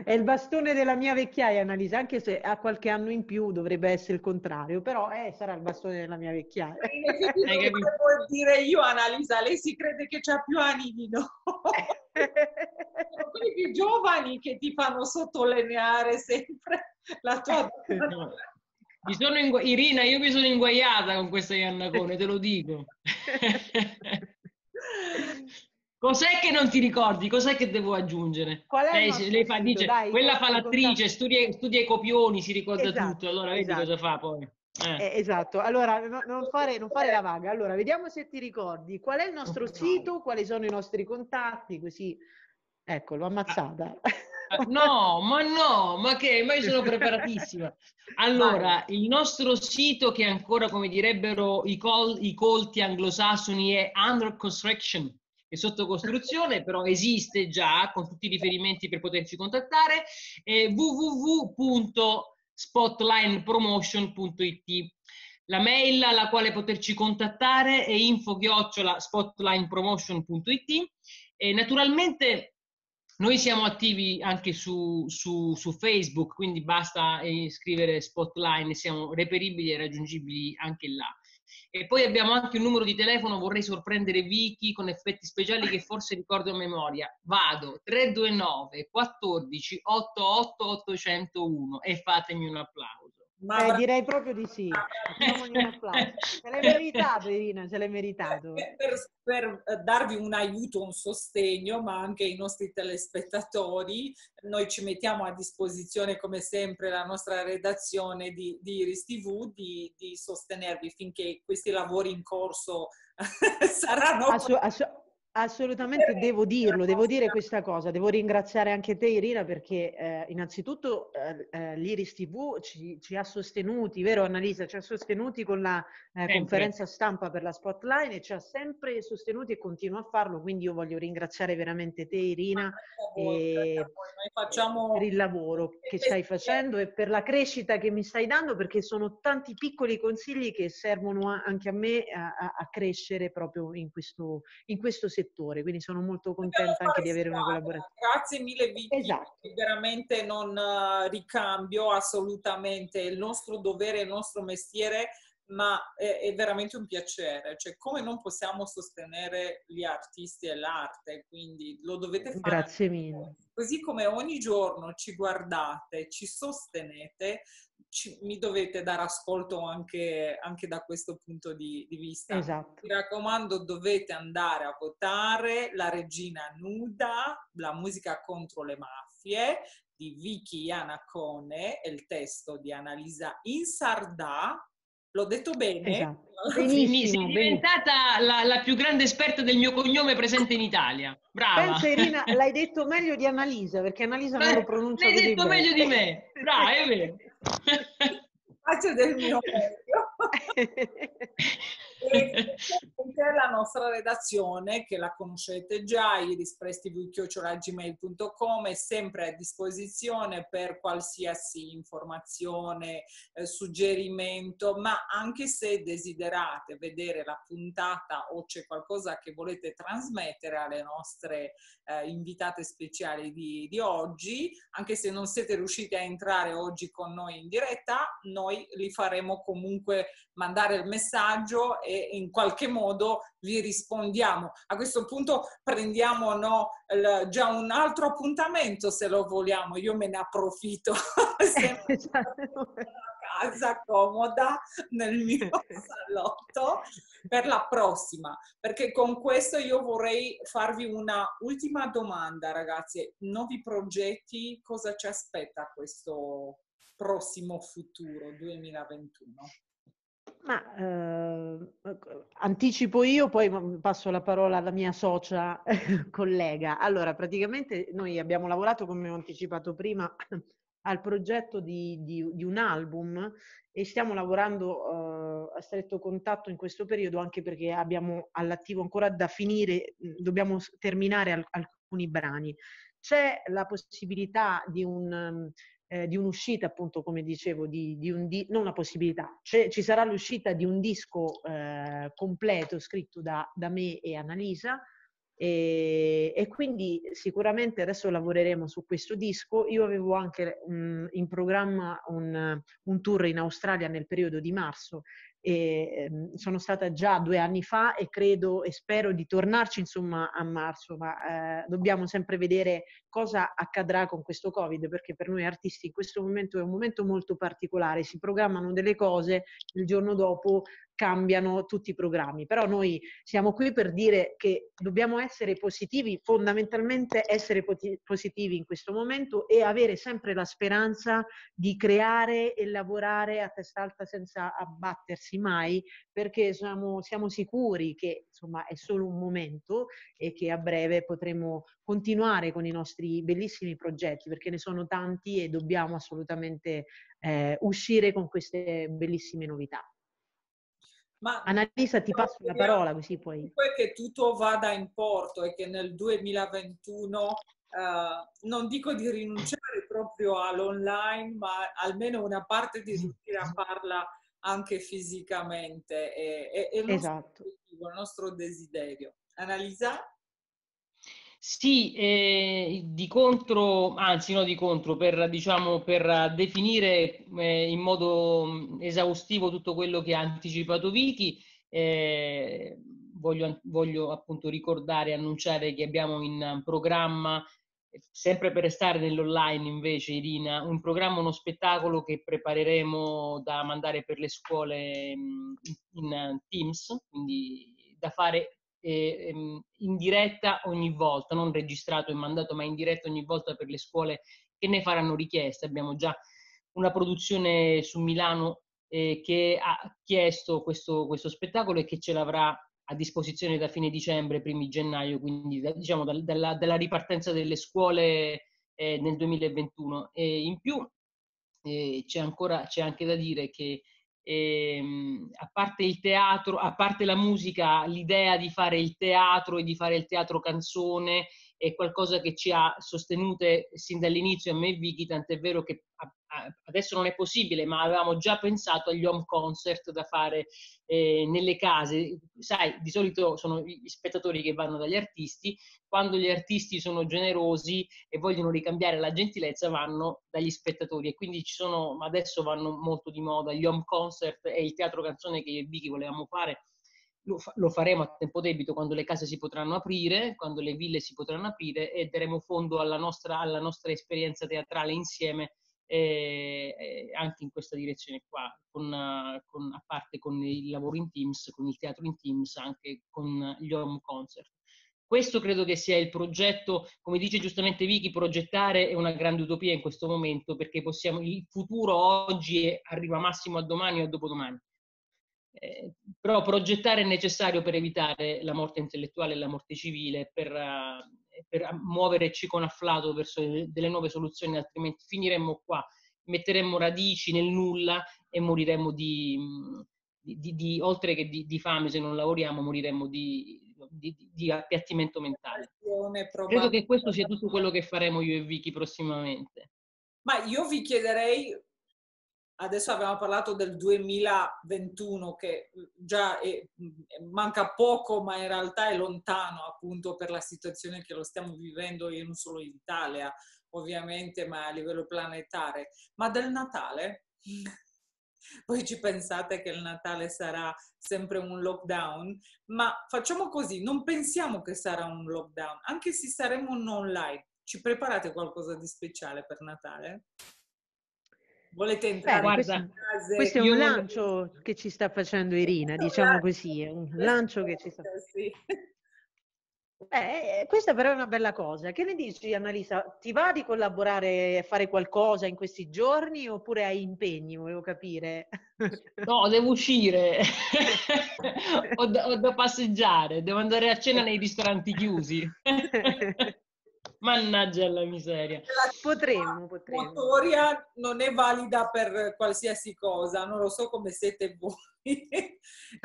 È il bastone della mia vecchiaia, Annalisa, anche se ha qualche anno in più dovrebbe essere il contrario, però eh, sarà il bastone della mia vecchiaia. Che vuol dire io, Annalisa, lei si crede che ha più anni di noi. quelli più giovani che ti fanno sottolineare sempre la tua... Mi sono ingu- Irina, io mi sono inguaiata con questa Iannacone, te lo dico. Cos'è che non ti ricordi? Cos'è che devo aggiungere? Qual è lei, lei fa, dice, Dai, quella fa l'attrice, studia, studia, i copioni, si ricorda esatto, tutto, allora vedi esatto. cosa fa poi. Eh. Eh, esatto, allora no, non, fare, non, fare, la vaga, allora vediamo se ti ricordi qual è il nostro sito, quali sono i nostri contatti, così Ecco, l'ho ammazzata. No, ma no, ma che? Ma io sono preparatissima. Allora, il nostro sito che ancora, come direbbero i, col, i colti anglosassoni, è under construction, è sotto costruzione, però esiste già con tutti i riferimenti per poterci contattare, è www.spotlinepromotion.it. La mail alla quale poterci contattare è info-spotlinepromotion.it e naturalmente noi siamo attivi anche su, su, su Facebook, quindi basta eh, scrivere Spotline, siamo reperibili e raggiungibili anche là. E poi abbiamo anche un numero di telefono, vorrei sorprendere Vicky con effetti speciali che forse ricordo a memoria. Vado 329 14 88 801 e fatemi un applauso. Eh, direi proprio di sì. Ce l'hai meritato, Irina, ce l'hai meritato. Per, per, eh, darvi un aiuto, un sostegno, ma anche ai nostri telespettatori, noi ci mettiamo a disposizione, come sempre, la nostra redazione di, di Iris TV di, di sostenervi finché questi lavori in corso saranno... Assu- assu- Assolutamente devo dirlo, devo dire questa cosa, devo ringraziare anche te Irina perché eh, innanzitutto eh, eh, l'Iris TV ci, ci, ha sostenuti, vero Annalisa? Ci ha sostenuti con la eh, conferenza stampa per la Spotline e ci ha sempre sostenuti e continua a farlo, quindi io voglio ringraziare veramente te Irina e, facciamo... per il lavoro che stai facendo e per la crescita che mi stai dando perché sono tanti piccoli consigli che servono anche a me a, a crescere proprio in questo, in questo settore settore, quindi sono molto contenta anche di avere una collaborazione. Grazie mille Vicky, esatto. veramente non uh, ricambio assolutamente il nostro dovere, il nostro mestiere, ma è, è, veramente un piacere, cioè come non possiamo sostenere gli artisti e l'arte, quindi lo dovete fare. Grazie mille. Così come ogni giorno ci guardate, ci sostenete, ci, mi dovete dare ascolto anche, anche da questo punto di, di vista. Esatto. Mi raccomando, dovete andare a votare La Regina Nuda, la musica contro le mafie di Vicky Ianacone e il testo di Annalisa Insardà. L'ho detto bene? Esatto. Benissimo, sei diventata la, la, più grande esperta del mio cognome presente in Italia. Brava. Pensa Irina, l'hai detto meglio di Annalisa, perché Annalisa non lo pronuncia L'hai detto meglio di me. Brava, è vero. Faccio del mio meglio. E la nostra redazione che la conoscete già, irisprestiv.gmail.com è sempre a disposizione per qualsiasi informazione, eh, suggerimento, ma anche se desiderate vedere la puntata o c'è qualcosa che volete trasmettere alle nostre eh, invitate speciali di, di oggi, anche se non siete riusciti a entrare oggi con noi in diretta, noi li faremo comunque mandare il messaggio e in qualche modo vi rispondiamo. A questo punto prendiamo no, il, già un altro appuntamento se lo vogliamo, io me ne approfitto. Esatto. casa comoda nel mio salotto per la prossima perché con questo io vorrei farvi una ultima domanda ragazzi nuovi progetti cosa ci aspetta questo prossimo futuro 2021 ma eh, anticipo io, poi passo la parola alla mia socia collega. Allora, praticamente noi abbiamo lavorato, come ho anticipato prima, al progetto di, di, di un album e stiamo lavorando eh, a stretto contatto in questo periodo anche perché abbiamo all'attivo ancora da finire, dobbiamo terminare al, alcuni brani. C'è la possibilità di un eh, di un'uscita, appunto, come dicevo, di, di un di- non la possibilità, C'è, ci sarà l'uscita di un disco eh, completo scritto da, da, me e Annalisa. E, e, quindi sicuramente adesso lavoreremo su questo disco. Io avevo anche um, in programma un, un tour in Australia nel periodo di marzo e, ehm, sono stata già due anni fa e credo e spero di tornarci insomma a marzo, ma eh, dobbiamo sempre vedere cosa accadrà con questo Covid, perché per noi artisti questo momento è un momento molto particolare, si programmano delle cose, il giorno dopo cambiano tutti i programmi, però noi siamo qui per dire che dobbiamo essere positivi, fondamentalmente essere positivi in questo momento e avere sempre la speranza di creare e lavorare a testa alta senza abbattersi mai perché siamo, siamo sicuri che insomma è solo un momento e che a breve potremo continuare con i nostri bellissimi progetti perché ne sono tanti e dobbiamo assolutamente eh, uscire con queste bellissime novità. Ma Annalisa ti passo la parola così poi. Che tutto vada in porto e che nel 2021 uh, non dico di rinunciare proprio all'online, ma almeno una parte di riuscire a farla anche fisicamente. È, è, è il, nostro esatto. il nostro desiderio. Annalisa? Sì, eh, di contro, anzi no di contro, per, diciamo, per definire eh, in modo mm, esaustivo tutto quello che ha anticipato Vicky, eh, voglio, voglio, appunto ricordare e annunciare che abbiamo in programma, sempre per restare nell'online invece Irina, un programma, uno spettacolo che prepareremo da mandare per le scuole mm, in, in Teams, quindi da fare eh, in diretta ogni volta, non registrato e mandato, ma in diretta ogni volta per le scuole che ne faranno richiesta. Abbiamo già una produzione su Milano eh, che ha chiesto questo, questo, spettacolo e che ce l'avrà a disposizione da fine dicembre, primi gennaio, quindi da, diciamo da, dalla, dalla, ripartenza delle scuole eh, nel 2021. E in più eh, c'è, ancora, c'è anche da dire che e, ehm, a parte il teatro, a parte la musica, l'idea di fare il teatro e di fare il teatro canzone è qualcosa che ci ha sostenute sin dall'inizio a me e Vicky, tant'è vero che adesso non è possibile, ma avevamo già pensato agli home concert da fare eh, nelle case. Sai, di solito sono gli spettatori che vanno dagli artisti, quando gli artisti sono generosi e vogliono ricambiare la gentilezza vanno dagli spettatori. E quindi ci sono, adesso vanno molto di moda. Gli home concert e il teatro canzone che io e Vicky volevamo fare lo, fa- lo, faremo a tempo debito quando le case si potranno aprire, quando le ville si potranno aprire e daremo fondo alla nostra, alla nostra esperienza teatrale insieme eh, anche in questa direzione qua, con, con, a parte con il lavoro in Teams, con il teatro in Teams, anche con gli home concert. Questo credo che sia il progetto, come dice giustamente Vicky, progettare è una grande utopia in questo momento perché possiamo, il futuro oggi arriva massimo a domani o a dopodomani eh, però progettare è necessario per evitare la morte intellettuale e la morte civile, per, uh, per muoverci con afflato verso delle nuove soluzioni, altrimenti finiremmo qua, metteremmo radici nel nulla e moriremmo di, di, di, di oltre che di, fame se non lavoriamo, moriremmo di, appiattimento mentale. Credo che questo sia tutto quello che faremo io e Vicky prossimamente. Ma io vi chiederei adesso abbiamo parlato del 2021 che già è, manca poco, ma in realtà è lontano appunto per la situazione che lo stiamo vivendo io non solo in Italia, ovviamente, ma a livello planetario. Ma del Natale? Voi ci pensate che il Natale sarà sempre un lockdown, ma facciamo così, non pensiamo che sarà un lockdown, anche se saremo non live. Ci preparate qualcosa di speciale per Natale? Volete entrare Beh, questo, questo, è un lancio che ci sta facendo Irina, diciamo così, è un lancio che ci sta facendo. Eh, questa però è una bella cosa. Che ne dici, Annalisa? Ti va di collaborare e fare qualcosa in questi giorni oppure hai impegni? Volevo capire. No, devo uscire. ho, da, ho da passeggiare, devo andare a cena nei ristoranti chiusi. Mannaggia la miseria. La potremmo, potremmo. La motoria non è valida per qualsiasi cosa, non lo so come siete voi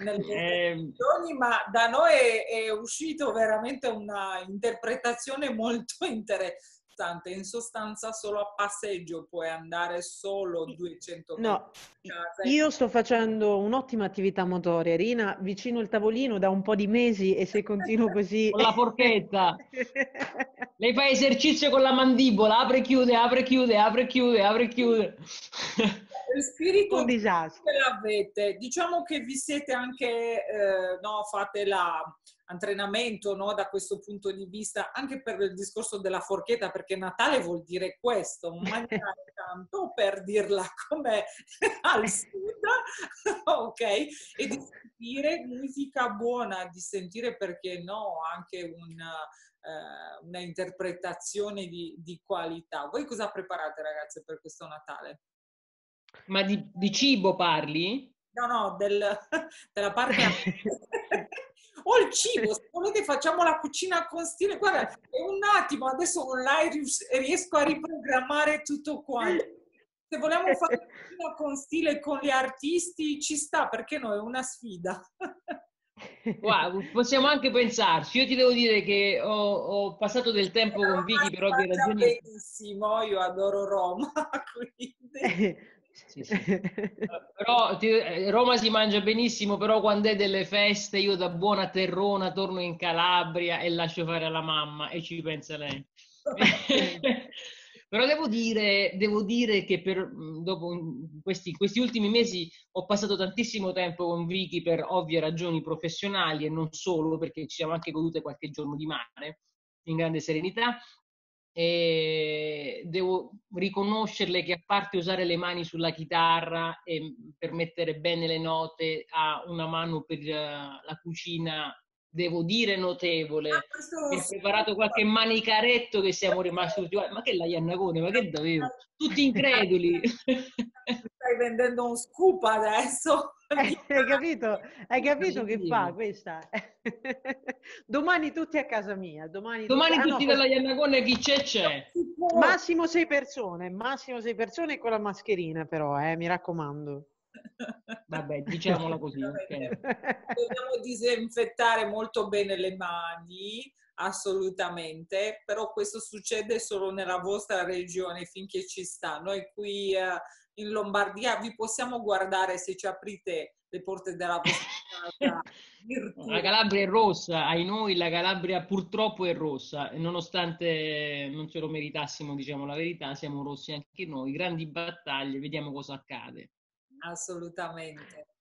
nelle eh, ma da noi è, è uscito veramente una interpretazione molto interessante importante. In sostanza, solo a passeggio puoi andare solo 200 metri. No, io sto facendo un'ottima attività motoria, Rina, vicino al tavolino da un po' di mesi e se continuo così... con la forchetta. Lei fa esercizio con la mandibola, apre e chiude, apre e chiude, apre e chiude, apre e chiude. Spirito un disastro. l'avete. Diciamo che vi siete anche, eh, no, fate la allenamento no, da questo punto di vista, anche per il discorso della forchetta, perché Natale vuol dire questo, mangiare tanto per dirla come al sud, ok? E di sentire musica buona, di sentire perché no, anche una, eh, una interpretazione di, di qualità. Voi cosa preparate ragazze per questo Natale? Ma di, di cibo parli? No, no, del, della parte... o il cibo, se volete facciamo la cucina con stile, guarda, è un attimo, adesso online riesco a riprogrammare tutto quanto. Se vogliamo fare la cucina con stile con gli artisti, ci sta, perché no, è una sfida. Wow, possiamo anche pensarci. Io ti devo dire che ho, ho passato del tempo con Vicky per ovvie ragioni. Benissimo, io adoro Roma, quindi... Sì, sì. però ti, eh, Roma si mangia benissimo, però quando è delle feste io da buona terrona torno in Calabria e lascio fare alla mamma e ci pensa lei. però devo dire, devo dire che per, dopo questi, questi, ultimi mesi ho passato tantissimo tempo con Vicky per ovvie ragioni professionali e non solo, perché ci siamo anche godute qualche giorno di mare in grande serenità e devo riconoscerle che a parte usare le mani sulla chitarra e per mettere bene le note ha una mano per uh, la cucina devo dire notevole. Ah, ha preparato qualche manicaretto che siamo rimasti tutti ma che la Iannacone ma che davvero? Tutti increduli. stai vendendo un scoop adesso hai capito? Hai capito che fa questa? domani tutti a casa mia. Domani, domani tutti, tutti ah, no, dalla Iannacone chi c'è c'è. Massimo sei persone, massimo sei persone con la mascherina però, eh, mi raccomando. Vabbè, diciamola così. Okay. Dobbiamo disinfettare molto bene le mani, assolutamente, però questo succede solo nella vostra regione finché ci sta. Noi qui eh, in Lombardia vi possiamo guardare se ci aprite le porte della vostra casa. la Calabria è rossa, ai noi la Calabria purtroppo è rossa, e nonostante non ce lo meritassimo, diciamo la verità, siamo rossi anche noi. Grandi battaglie, vediamo cosa accade. Assolutamente.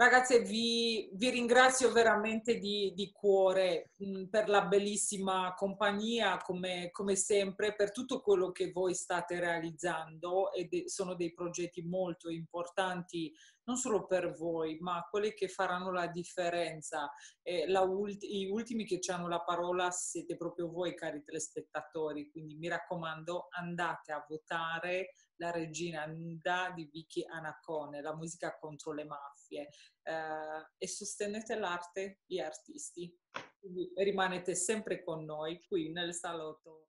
Ragazze, vi, vi, ringrazio veramente di, di cuore mh, mm, per la bellissima compagnia, come, come, sempre, per tutto quello che voi state realizzando e de- sono dei progetti molto importanti, non solo per voi, ma quelli che faranno la differenza. Eh, la ult- I ultimi che ci hanno la parola siete proprio voi, cari telespettatori, quindi mi raccomando, andate a votare la regina nuda di Vicky Anacone, la musica contro le mafie eh, e sostenete l'arte gli artisti. Quindi rimanete sempre con noi qui nel salotto.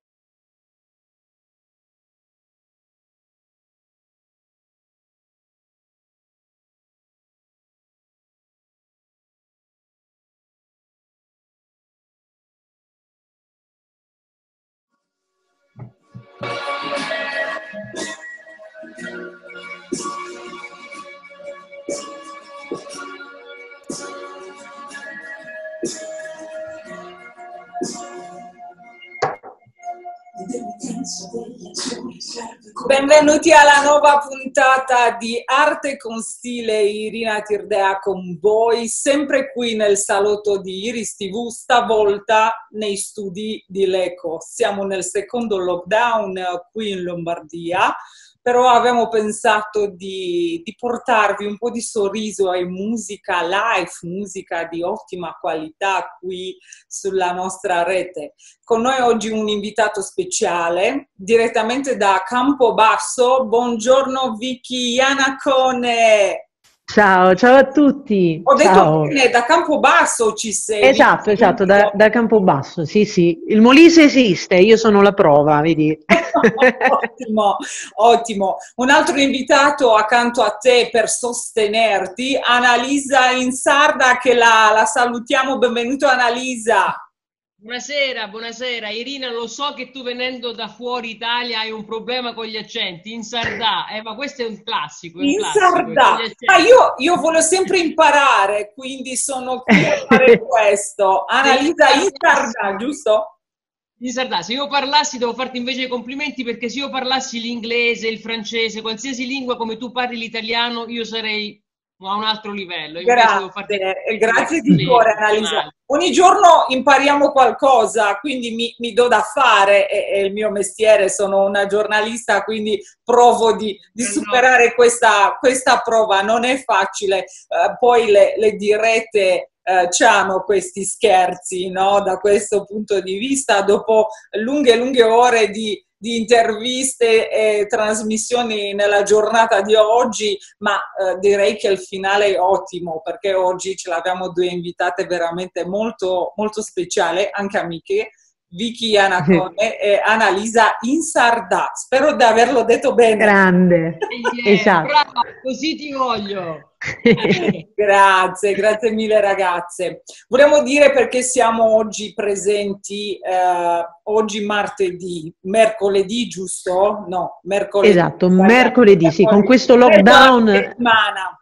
Benvenuti alla nuova puntata di Arte con stile Irina Tirdea con voi, sempre qui nel salotto di Iris TV, stavolta nei studi di Leco. Siamo nel secondo lockdown qui in Lombardia però abbiamo pensato di, di, portarvi un po' di sorriso e musica live, musica di ottima qualità qui sulla nostra rete. Con noi oggi un invitato speciale direttamente da Campobasso. Buongiorno Vicky Ianacone. Ciao, ciao a tutti. Ho detto ciao. bene, da Campobasso ci sei. Esatto, esatto, da, da Campobasso, sì, sì. Il Molise esiste, io sono la prova, vedi. ottimo, ottimo. Un altro invitato accanto a te per sostenerti, Annalisa Insarda, che la, la salutiamo. Benvenuto Annalisa. Buonasera, buonasera. Irina, lo so che tu venendo da fuori Italia hai un problema con gli accenti. In Sardà, eh, ma questo è un classico. È un in classico, Sardà. Ma io, io, voglio sempre imparare, quindi sono qui a fare questo. Annalisa, in Sardà, giusto? In Sardà, se io parlassi, devo farti invece i complimenti perché se io parlassi l'inglese, il francese, qualsiasi lingua come tu parli l'italiano, io sarei a un altro livello. Grazie, farti... grazie di cuore Annalisa. Ogni giorno impariamo qualcosa, quindi mi, mi do da fare, è, è, il mio mestiere, sono una giornalista, quindi provo di, di superare questa, questa, prova, non è facile. Uh, poi le, le dirette eh, hanno questi scherzi, no? Da questo punto di vista, dopo lunghe, lunghe ore di, di interviste e trasmissioni nella giornata di oggi, ma eh, direi che il finale è ottimo perché oggi ce l'abbiamo due invitate veramente molto, molto speciali, anche amiche. Vicky Anacone e Annalisa Insardà. Spero di averlo detto bene. Grande, yeah, esatto. Brava, così ti voglio. grazie, grazie mille ragazze. Vogliamo dire perché siamo oggi presenti, eh, oggi martedì, mercoledì giusto? No, mercoledì. Esatto, mercoledì, sì, con questo lockdown. Settimana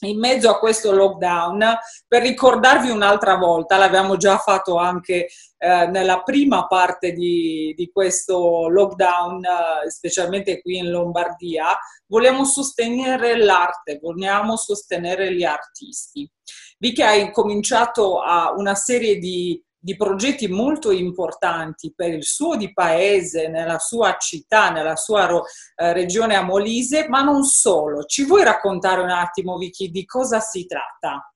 in mezzo a questo lockdown, per ricordarvi un'altra volta, l'abbiamo già fatto anche eh, nella prima parte di, di questo lockdown, eh, specialmente qui in Lombardia, vogliamo sostenere l'arte, vogliamo sostenere gli artisti. Vi che hai cominciato a una serie di di progetti molto importanti per il suo di paese, nella sua città, nella sua eh, regione Amolise, ma non solo. Ci vuoi raccontare un attimo, Vicky, di cosa si tratta?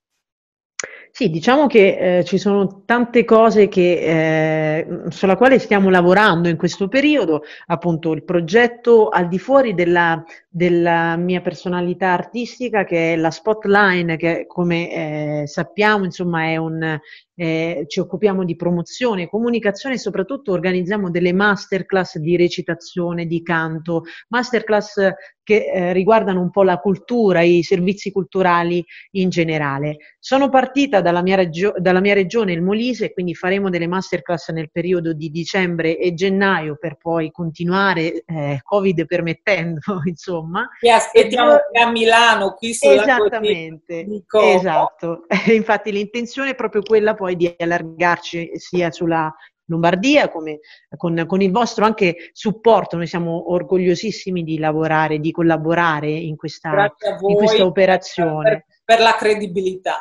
Sì, diciamo che eh, ci sono tante cose che, eh, sulla quale stiamo lavorando in questo periodo, appunto il progetto al di fuori della, della mia personalità artistica che è la Spotline, che come eh, sappiamo insomma è un, eh, ci occupiamo di promozione, comunicazione e soprattutto organizziamo delle masterclass di recitazione, di canto, masterclass che eh, riguardano un po' la cultura, i servizi culturali in generale. Sono partita dalla mia, regio- dalla mia regione, il Molise, quindi faremo delle masterclass nel periodo di dicembre e gennaio per poi continuare, eh, Covid permettendo, insomma. E aspettiamo e, a Milano, qui sulla Esattamente, esatto. Infatti l'intenzione è proprio quella poi poi di allargarci sia sulla Lombardia, come con, con, il vostro anche supporto. Noi siamo orgogliosissimi di lavorare, di collaborare in questa, in questa operazione. Per, per la credibilità.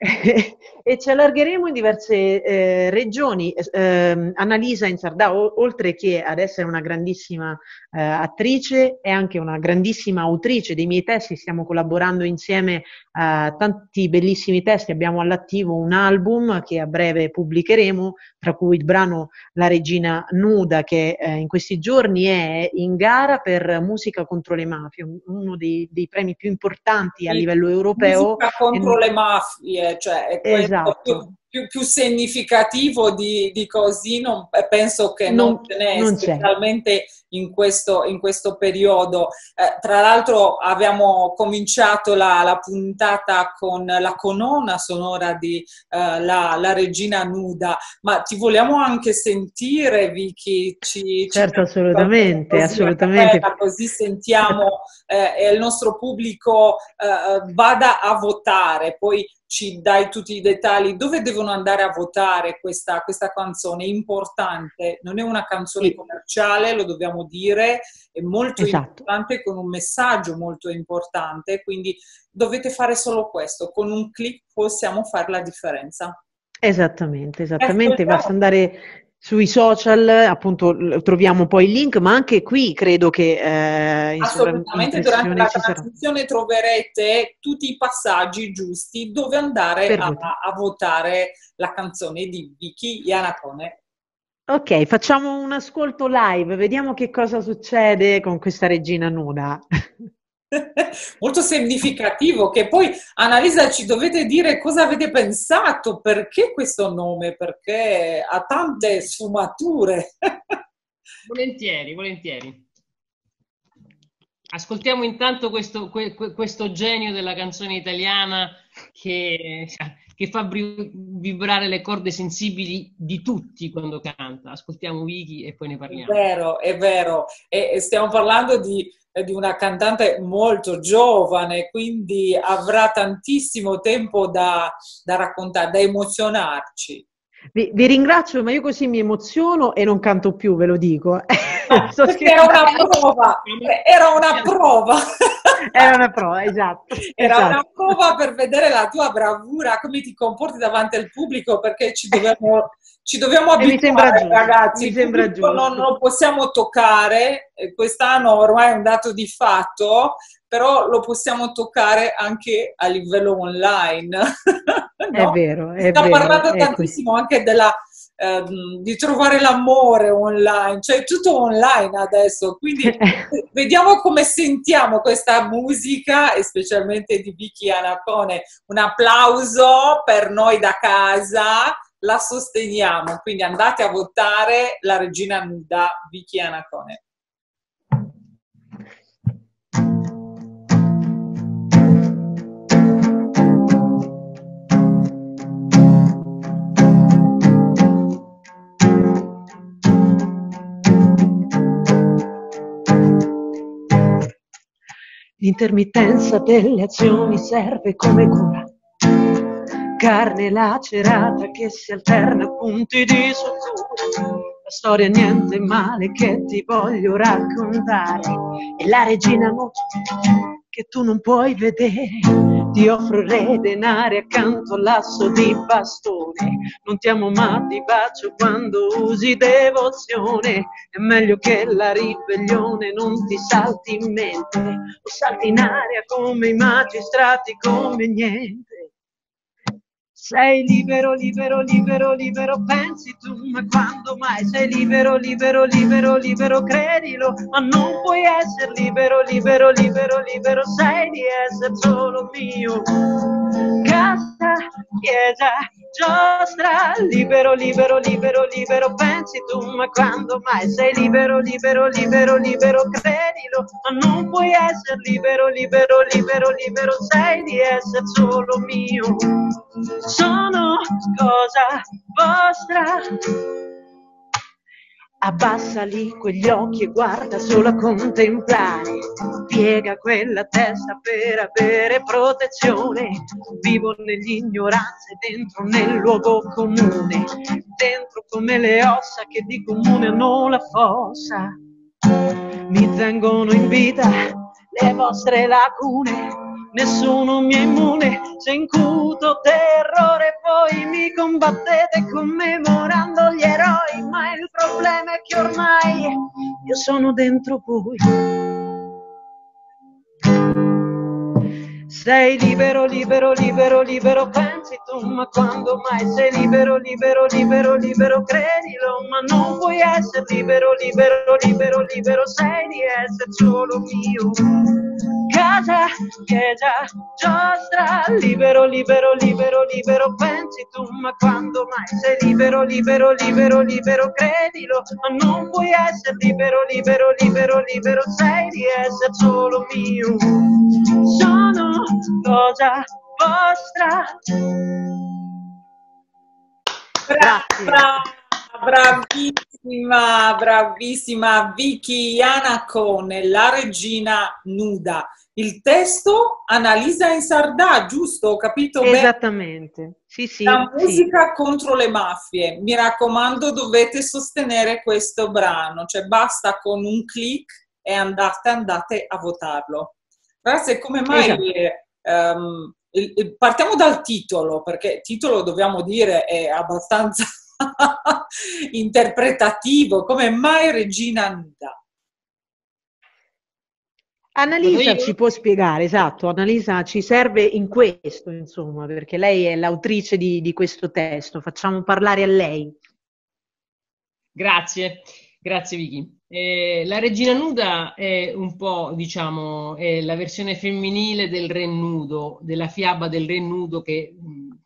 e ci allargheremo in diverse eh, regioni. Eh, Annalisa in Sardà, o, oltre che ad essere una grandissima eh, attrice, è anche una grandissima autrice dei miei testi. Stiamo collaborando insieme a tanti bellissimi testi. Abbiamo all'attivo un album che a breve pubblicheremo, tra cui il brano La Regina Nuda, che eh, in questi giorni è in gara per Musica contro le mafie, uno dei, dei premi più importanti a livello europeo. Musica contro le mafie cioè è esatto. più, più, più, significativo di, di così, non, penso che non, non ce n'è, non specialmente in questo, in questo periodo. Eh, tra l'altro abbiamo cominciato la, la, puntata con la colonna sonora di eh, la, la, Regina Nuda, ma ti vogliamo anche sentire, Vicky? Ci, certo, ci assolutamente, così, assolutamente. Così sentiamo eh, e il nostro pubblico eh, vada a votare, poi ci dai tutti i dettagli, dove devono andare a votare questa, questa canzone? È importante, non è una canzone commerciale, lo dobbiamo dire, è molto esatto. importante con un messaggio molto importante, quindi dovete fare solo questo, con un clic possiamo fare la differenza. Esattamente, esattamente, basta andare sui social appunto troviamo poi il link, ma anche qui credo che eh, assolutamente durante la trasmissione troverete tutti i passaggi giusti dove andare a, a, votare la canzone di Vicky Ianacone. Ok, facciamo un ascolto live, vediamo che cosa succede con questa regina nuda. molto significativo che poi Annalisa ci dovete dire cosa avete pensato, perché questo nome, perché ha tante sfumature. volentieri, volentieri. Ascoltiamo intanto questo, questo, genio della canzone italiana che, che fa vibrare le corde sensibili di tutti quando canta. Ascoltiamo Vicky e poi ne parliamo. È vero, è vero. E stiamo parlando di di una cantante molto giovane, quindi avrà tantissimo tempo da, da raccontare, da emozionarci. Vi, vi, ringrazio, ma io così mi emoziono e non canto più, ve lo dico. era una prova, era una prova. Era una prova, esatto. Era esatto. una prova per vedere la tua bravura, come ti comporti davanti al pubblico, perché ci dobbiamo, ci dobbiamo abituare, ragazzi. Mi sembra giusto. Non lo possiamo toccare, quest'anno ormai è un dato di fatto, però lo possiamo toccare anche a livello online. no? È vero, è Sta vero, parlando tantissimo anche della ehm, di trovare l'amore online, cioè tutto online adesso, quindi vediamo come sentiamo questa musica e specialmente di Vicky Anacone. Un applauso per noi da casa, la sosteniamo, quindi andate a votare la regina nuda Vicky Anacone. L'intermittenza delle azioni serve come cura. Carne lacerata che si alterna a punti di sutura. La storia niente male che ti voglio raccontare. È la regina notte che tu non puoi vedere. Ti offro re denari accanto all'asso di bastone. Non ti amo ma ti bacio quando usi devozione. È meglio che la ribellione non ti salti in mente o salti in aria come i magistrati, come niente. Sei libero, libero, libero, libero, pensi tu, ma quando mai sei libero, libero, libero, libero, credilo, ma non puoi essere libero, libero, libero, libero, sei di essere solo mio. Casa, chiesa, giostra, libero, libero, libero, libero, pensi tu, ma quando mai sei libero, libero, libero, libero, credilo, ma non puoi essere libero, libero, libero, libero, sei di essere solo mio. Sono cosa vostra. Abbassali quegli occhi e guarda solo a contemplare. Piega quella testa per avere protezione. Vivo nell'ignoranza e dentro nel luogo comune. Dentro come le ossa che di comune hanno la fossa. Mi tengono in vita le vostre lacune nessuno mi è immune, se incuto terrore voi mi combattete commemorando gli eroi, ma il problema è che ormai io sono dentro voi. Sei libero, libero, libero, libero, pensi tu, ma quando mai sei libero, libero, libero, libero, credilo, ma non puoi essere libero, libero, libero, libero, sei di essere solo mio casa, chiesa, giostra, libero, libero, libero, libero, pensi tu, ma quando mai sei libero, libero, libero, libero, credilo, ma non puoi essere libero, libero, libero, libero, sei di essere solo mio. Sono cosa vostra. Brava, bravissima, bravissima Vicky Ianacone, la regina nuda. Il testo Annalisa in Sardà, giusto? Ho capito bene? Esattamente, sì, sì. La musica sì. contro le mafie. Mi raccomando, dovete sostenere questo brano, cioè basta con un click e andate, andate a votarlo. Grazie, come mai... Esatto. Um, partiamo dal titolo, perché il titolo dobbiamo dire è abbastanza interpretativo. Come mai Regina Nuda? Annalisa ci può spiegare, esatto, Annalisa ci serve in questo, insomma, perché lei è l'autrice di, di questo testo. Facciamo parlare a lei. Grazie, grazie Vicky. Eh, la regina nuda è un po', diciamo, è la versione femminile del re nudo, della fiaba del re nudo che,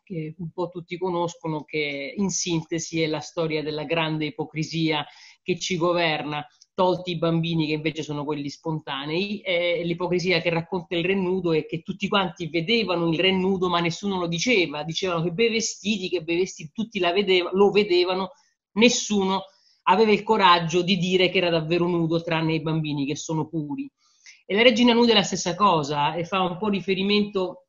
che un po' tutti conoscono, che in sintesi è la storia della grande ipocrisia che ci governa tolti i bambini che invece sono quelli spontanei, è l'ipocrisia che racconta il re nudo è che tutti quanti vedevano il re nudo ma nessuno lo diceva, dicevano che bei vestiti, che bei vestiti, tutti vedeva, lo vedevano, nessuno aveva il coraggio di dire che era davvero nudo tranne i bambini che sono puri. E la regina nuda è la stessa cosa e fa un po' riferimento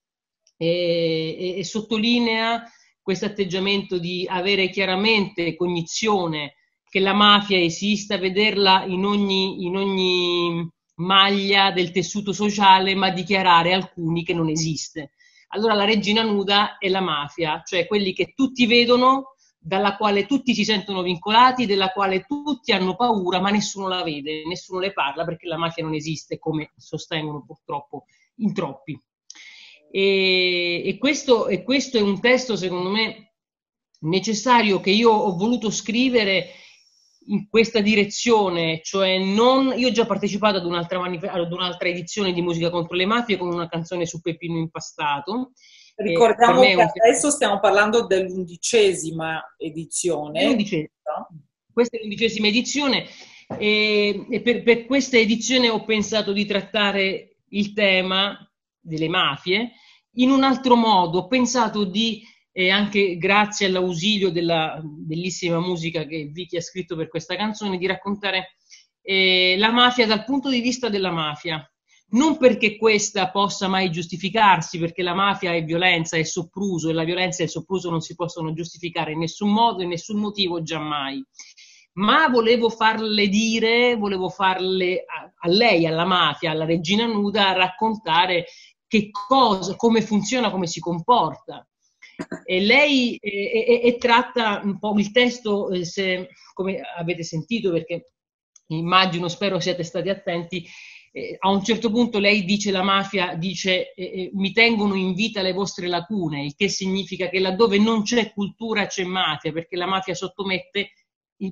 e, e, e sottolinea questo atteggiamento di avere chiaramente cognizione che la mafia esista, vederla in ogni, in ogni maglia del tessuto sociale, ma dichiarare alcuni che non esiste. Allora la regina nuda è la mafia, cioè quelli che tutti vedono, dalla quale tutti si sentono vincolati, della quale tutti hanno paura, ma nessuno la vede, nessuno le parla perché la mafia non esiste, come sostengono purtroppo in troppi. E, e, questo, e questo è un testo, secondo me, necessario che io ho voluto scrivere in questa direzione, cioè non... Io ho già partecipato ad un'altra, manif- ad un'altra edizione di Musica contro le mafie con una canzone su Peppino Impastato. Ricordiamo che adesso stiamo parlando dell'undicesima edizione. L'undicesima. Questa è l'undicesima edizione e, e per, per questa edizione ho pensato di trattare il tema delle mafie in un altro modo. Ho pensato di e anche grazie all'ausilio della bellissima musica che Vicky ha scritto per questa canzone, di raccontare eh, la mafia dal punto di vista della mafia. Non perché questa possa mai giustificarsi, perché la mafia è violenza, è sopruso e la violenza e il sopruso non si possono giustificare in nessun modo, in nessun motivo, giammai. Ma volevo farle dire, volevo farle a, a lei, alla mafia, alla regina nuda, raccontare che cosa, come funziona, come si comporta e lei e, e, e tratta un po' il testo, eh, se, come avete sentito, perché immagino, spero siate stati attenti, eh, a un certo punto lei dice la mafia, dice eh, eh, mi tengono in vita le vostre lacune, il che significa che laddove non c'è cultura c'è mafia, perché la mafia sottomette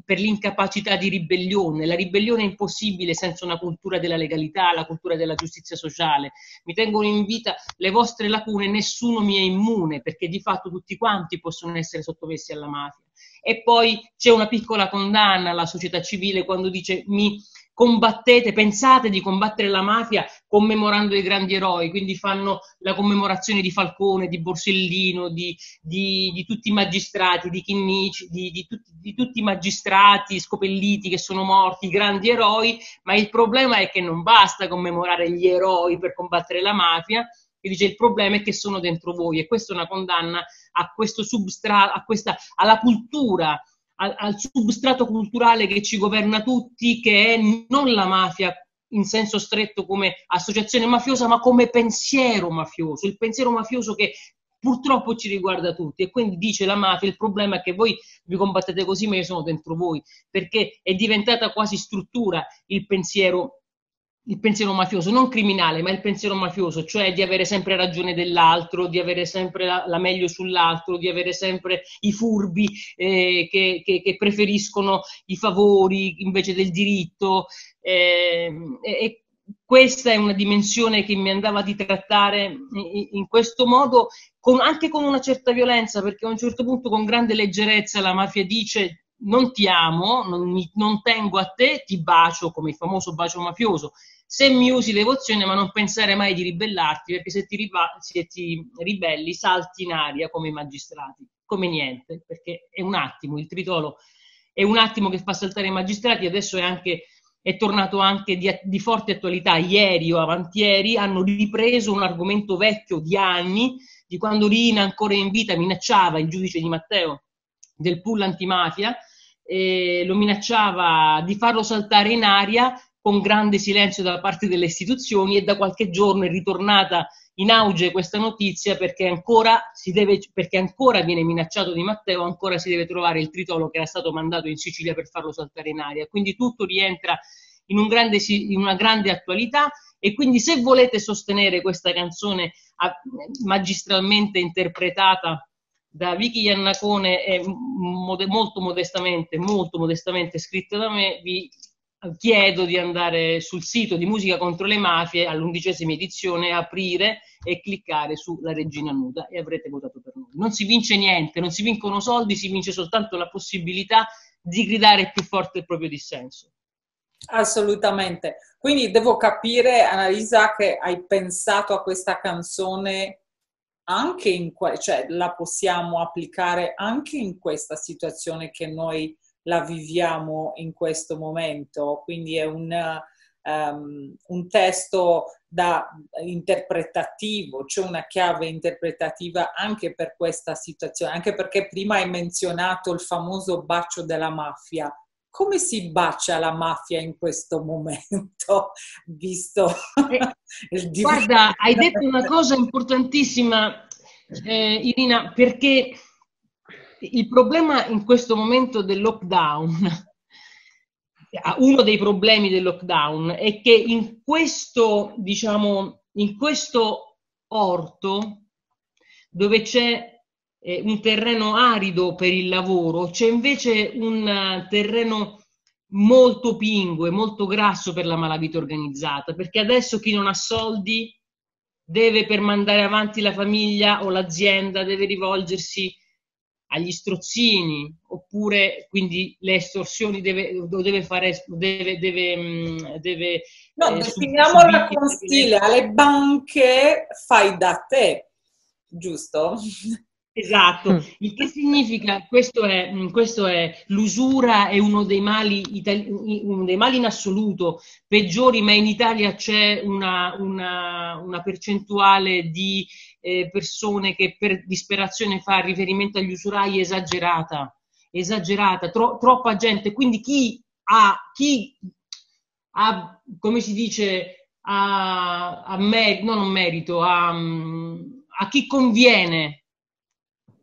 per l'incapacità di ribellione. La ribellione è impossibile senza una cultura della legalità, la cultura della giustizia sociale. Mi tengono in vita le vostre lacune, nessuno mi è immune, perché di fatto tutti quanti possono essere sottomessi alla mafia. E poi c'è una piccola condanna alla società civile quando dice mi combattete, pensate di combattere la mafia commemorando i grandi eroi, quindi fanno la commemorazione di Falcone, di Borsellino, di, di, di tutti i magistrati, di Chinnici, di, tutti, di tutti i magistrati scopelliti che sono morti, i grandi eroi, ma il problema è che non basta commemorare gli eroi per combattere la mafia, e dice il problema è che sono dentro voi e questa è una condanna a questo substrato, a questa, alla cultura al, al substrato culturale che ci governa tutti, che è non la mafia in senso stretto come associazione mafiosa, ma come pensiero mafioso, il pensiero mafioso che purtroppo ci riguarda tutti. E quindi dice la mafia il problema è che voi vi combattete così ma io sono dentro voi perché è diventata quasi struttura il pensiero il pensiero mafioso, non criminale, ma il pensiero mafioso, cioè di avere sempre ragione dell'altro, di avere sempre la, la meglio sull'altro, di avere sempre i furbi eh, che, che, che, preferiscono i favori invece del diritto. Eh, e questa è una dimensione che mi andava di trattare in, in questo modo, con, anche con una certa violenza, perché a un certo punto con grande leggerezza la mafia dice non ti amo, non, mi, non, tengo a te, ti bacio come il famoso bacio mafioso. Se mi usi devozione, ma non pensare mai di ribellarti, perché se ti, riba- se ti ribelli salti in aria come i magistrati, come niente, perché è un attimo, il tritolo è un attimo che fa saltare i magistrati, adesso è, anche, è tornato anche di, di forte attualità. Ieri o avantieri hanno ripreso un argomento vecchio di anni, di quando Rina ancora in vita minacciava il giudice di Matteo del pool antimafia, eh, lo minacciava di farlo saltare in aria con grande silenzio da parte delle istituzioni e da qualche giorno è ritornata in auge questa notizia perché ancora, deve, perché ancora viene minacciato di Matteo, ancora si deve trovare il tritolo che era stato mandato in Sicilia per farlo saltare in aria. Quindi tutto rientra in, un grande, in una grande attualità e quindi se volete sostenere questa canzone magistralmente interpretata da Vicky Iannacone e molto modestamente, molto modestamente scritta da me, vi chiedo di andare sul sito di Musica contro le mafie all'undicesima edizione, aprire e cliccare sulla Regina Nuda e avrete votato per noi. Non si vince niente, non si vincono soldi, si vince soltanto la possibilità di gridare più forte il proprio dissenso. Assolutamente. Quindi devo capire, Annalisa, che hai pensato a questa canzone anche in que- cioè la possiamo applicare anche in questa situazione che noi la viviamo in questo momento. Quindi è un, um, un testo da interpretativo, c'è cioè una chiave interpretativa anche per questa situazione, anche perché prima hai menzionato il famoso bacio della mafia come si bacia la mafia in questo momento, visto eh, il Guarda, hai detto una cosa importantissima, eh, Irina, perché il problema in questo momento del lockdown, uno dei problemi del lockdown, è che in questo, diciamo, in questo orto dove c'è eh, un terreno arido per il lavoro, c'è invece un terreno molto pingue, molto grasso per la malavita organizzata, perché adesso chi non ha soldi deve per mandare avanti la famiglia o l'azienda deve rivolgersi agli strozzini oppure quindi le estorsioni deve, deve fare deve, deve, mm, deve no, eh, definiamola con stile alle banche fai da te giusto? Esatto, mm. il che significa, questo è, mm, questo è l'usura è uno dei, mali, uno dei mali in assoluto peggiori, ma in Italia c'è una, una, una percentuale di eh, persone che per disperazione fa riferimento agli usurai esagerata, esagerata, tro, troppa gente, quindi chi ha, chi ha come si dice, a, a mer- non merito, a, a chi conviene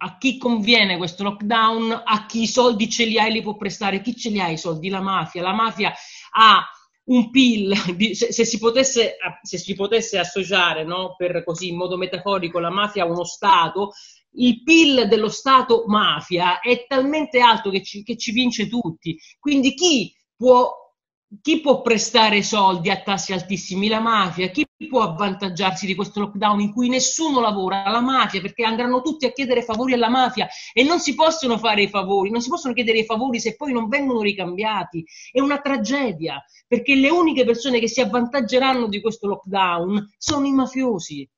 a chi conviene questo lockdown, a chi i soldi ce li ha e li può prestare, chi ce li ha i soldi? La mafia. La mafia ha un PIL, se, si, potesse, se si potesse associare, no, per così in modo metaforico, la mafia a uno Stato, il PIL dello Stato mafia è talmente alto che ci, che ci vince tutti. Quindi chi può chi può prestare soldi a tassi altissimi? La mafia. Chi può avvantaggiarsi di questo lockdown in cui nessuno lavora? La mafia, perché andranno tutti a chiedere favori alla mafia e non si possono fare i favori, non si possono chiedere i favori se poi non vengono ricambiati. È una tragedia, perché le uniche persone che si avvantaggeranno di questo lockdown sono i mafiosi.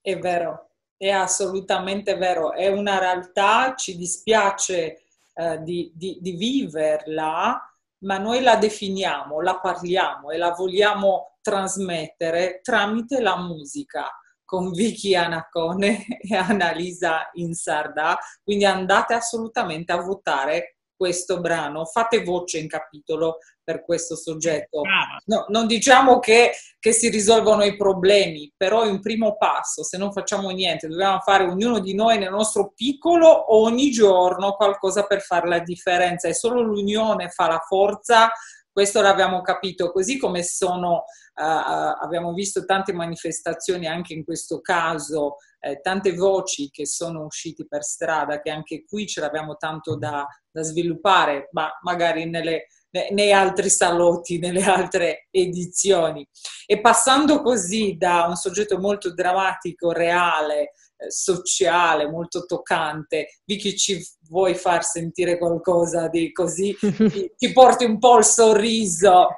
È vero, è assolutamente vero, è una realtà, ci dispiace eh, di, di, di viverla ma noi la definiamo, la parliamo e la vogliamo trasmettere tramite la musica con Vicky Anacone e Annalisa Insarda, quindi andate assolutamente a votare questo brano, fate voce in capitolo per questo soggetto. No, non diciamo che, che, si risolvono i problemi, però è un primo passo, se non facciamo niente, dobbiamo fare ognuno di noi nel nostro piccolo ogni giorno qualcosa per fare la differenza. E solo l'unione fa la forza. Questo l'abbiamo capito, così come sono, abbiamo visto tante manifestazioni anche in questo caso eh, tante voci che sono uscite per strada, che anche qui ce l'abbiamo tanto da, da sviluppare, ma magari nelle, nei altri salotti, nelle altre edizioni. E passando così da un soggetto molto drammatico, reale, eh, sociale, molto toccante, Vicky ci vuoi far sentire qualcosa di così, ti, ti porti un po' il sorriso.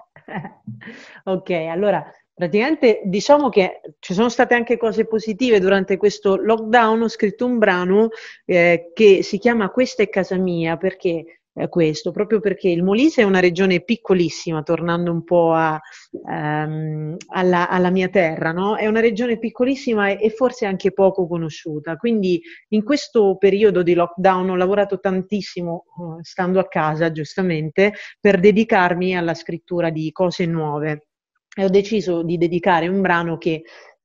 Ok, allora Praticamente diciamo che ci sono state anche cose positive durante questo lockdown. Ho scritto un brano eh, che si chiama Questa è casa mia perché eh, questo, proprio perché il Molise è una regione piccolissima, tornando un po' a, um, alla, alla, mia terra, no? è una regione piccolissima e, e, forse anche poco conosciuta. Quindi in questo periodo di lockdown ho lavorato tantissimo, uh, stando a casa giustamente, per dedicarmi alla scrittura di cose nuove e ho deciso di dedicare un brano che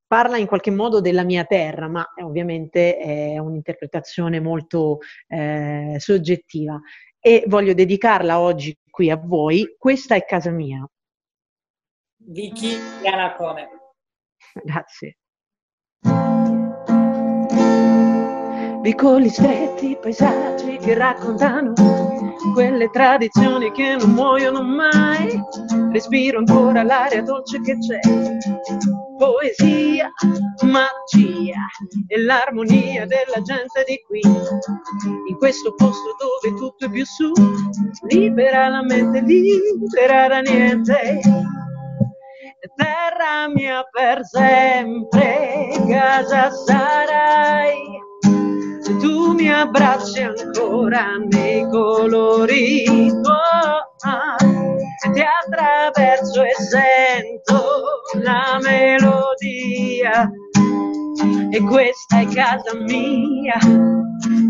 parla in qualche modo della mia terra, ma ovviamente è un'interpretazione molto eh, soggettiva e voglio dedicarla oggi qui a voi. Questa è casa mia. Vicky Yanacone. Grazie. Vicoli stretti, paesaggi che raccontano quelle tradizioni che non muoiono mai. Respiro ancora l'aria dolce che c'è, poesia, magia e l'armonia della gente di qui. In questo posto dove tutto è più su, libera la mente, libera da niente. Terra mia per sempre, casa sarai se tu mi abbracci ancora nei colori tuoi, se ti attraverso e sento la melodia, e questa è casa mia,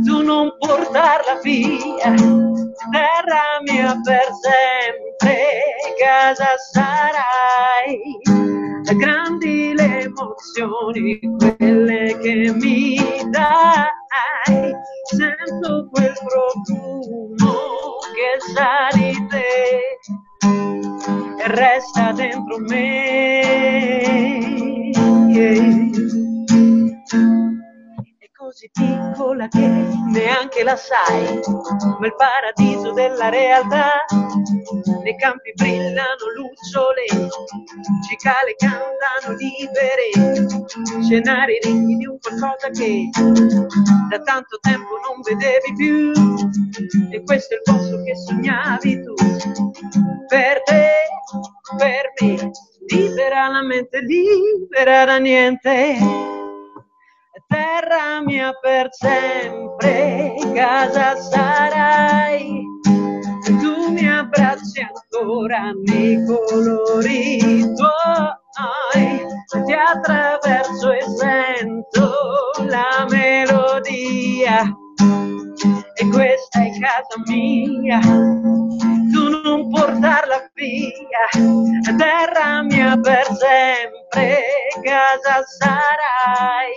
tu non portarla via, terra mia per sempre, casa sarai grandi le emozioni, quelle che mi dai. Sento quel profumo che sa di te e resta dentro me. Yeah. Così piccola che neanche la sai, ma il paradiso della realtà. Nei campi brillano lucciole, cicale cantano libere, scenari ricchi di un qualcosa che da tanto tempo non vedevi più. E questo è il posto che sognavi tu, per te, per me, libera la mente, libera da niente terra mia per sempre, casa sarai. Tu mi abbracci ancora nei colori tuoi, ti attraverso e sento la melodia. E questa è casa mia, tu non portarla via, terra mia per sempre, casa sarai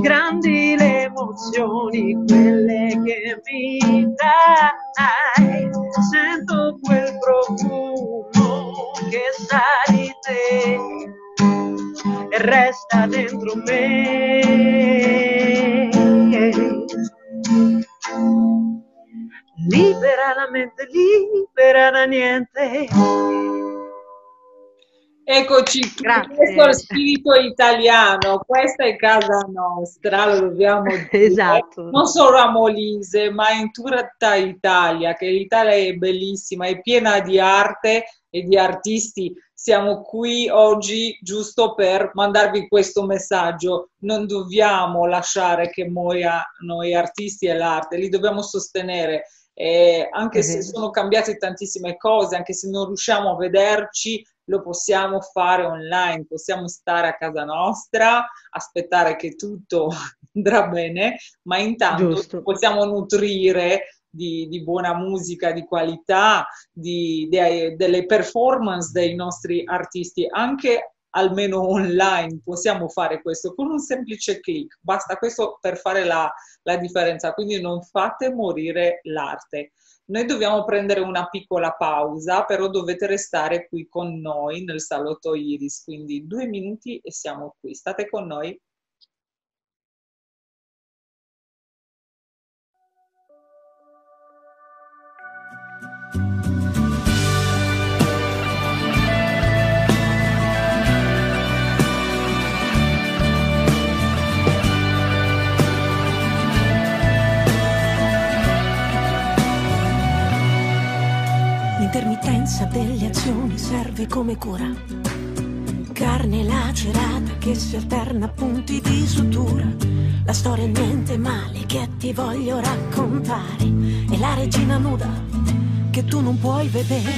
grandi le emozioni, quelle che mi dai. Sento quel profumo che sa di te e resta dentro me. Libera la mente, libera da niente. Eccoci, Grazie. questo è lo spirito italiano, questa è casa nostra, lo dobbiamo dire. Esatto. Non solo a Molise, ma in tutta Italia, che l'Italia è bellissima, è piena di arte e di artisti. Siamo qui oggi giusto per mandarvi questo messaggio. Non dobbiamo lasciare che muoia noi artisti e l'arte, li dobbiamo sostenere. Eh, anche se sono cambiate tantissime cose, anche se non riusciamo a vederci, lo possiamo fare online, possiamo stare a casa nostra, aspettare che tutto andrà bene, ma intanto Giusto. possiamo nutrire di, di, buona musica, di qualità, di, di, delle performance dei nostri artisti, anche almeno online possiamo fare questo con un semplice click, basta questo per fare la, la differenza, quindi non fate morire l'arte. Noi dobbiamo prendere una piccola pausa, però dovete restare qui con noi nel salotto Iris, quindi due minuti e siamo qui. State con noi. L'intermittenza delle azioni serve come cura. Carne lacerata che si alterna a punti di sutura. La storia è niente male che ti voglio raccontare. E la regina nuda che tu non puoi vedere.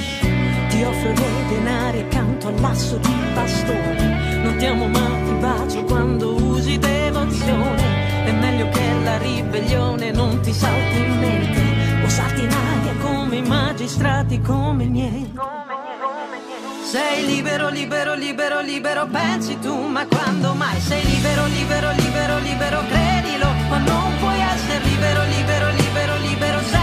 Ti offro dei denari accanto all'asso di bastone. Non ti amo ma ti bacio quando usi devozione. È meglio che la ribellione non ti salti in mente salti in aria come i magistrati come i miei. Sei libero, libero, libero, libero, pensi tu, ma quando mai sei libero, libero, libero, libero, credilo, ma non puoi essere libero, libero, libero, libero, sei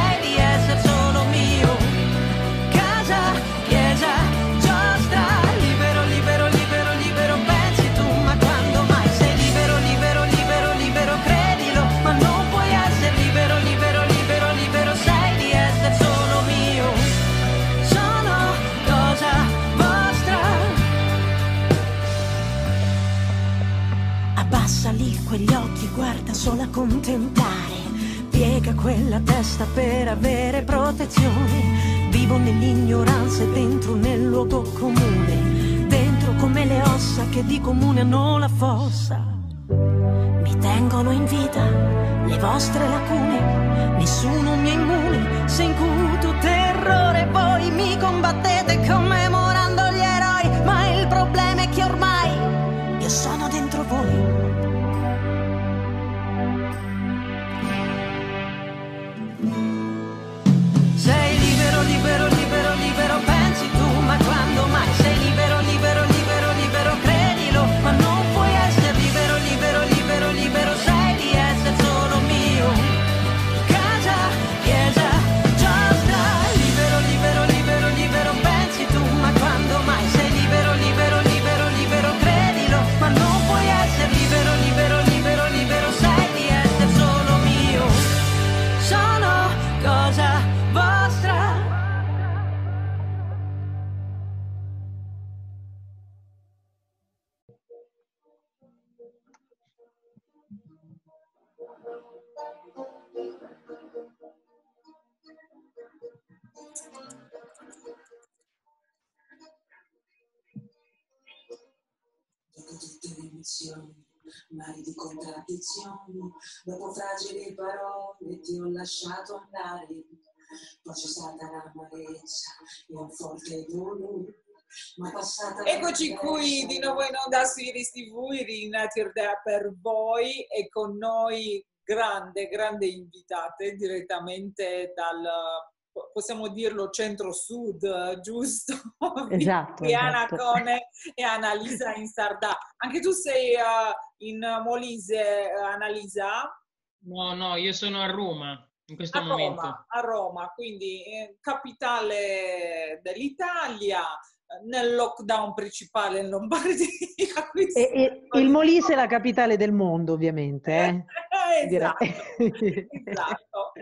quegli occhi guarda solo a contemplare. Piega quella testa per avere protezione. Vivo nell'ignoranza e dentro nel luogo comune. Dentro come le ossa che di comune hanno la fossa. Mi tengono in vita le vostre lacune. Nessuno mi è immune se incuto terrore. Voi mi combattete commemorando gli eroi. Ma il problema è che ormai io sono dentro voi. Contraddizioni, mari di contraddizioni, dopo fragili parole ti ho lasciato andare, poi c'è stata l'amarezza e un forte dolore. Eccoci qui di nuovo in onda su Iris TV, Irina Tirdea per voi e con noi grande, grande invitate direttamente dal, possiamo dirlo, centro-sud, giusto? Esatto. Diana esatto. Cone e Annalisa in Sardà. Anche tu sei uh, in Molise, uh, Annalisa? No, no, io sono a Roma in questo a momento. Roma, a Roma, quindi eh, capitale dell'Italia, nel lockdown principale in Lombardia. E, e, il Molise è la capitale del mondo, ovviamente. Eh? esatto, esatto.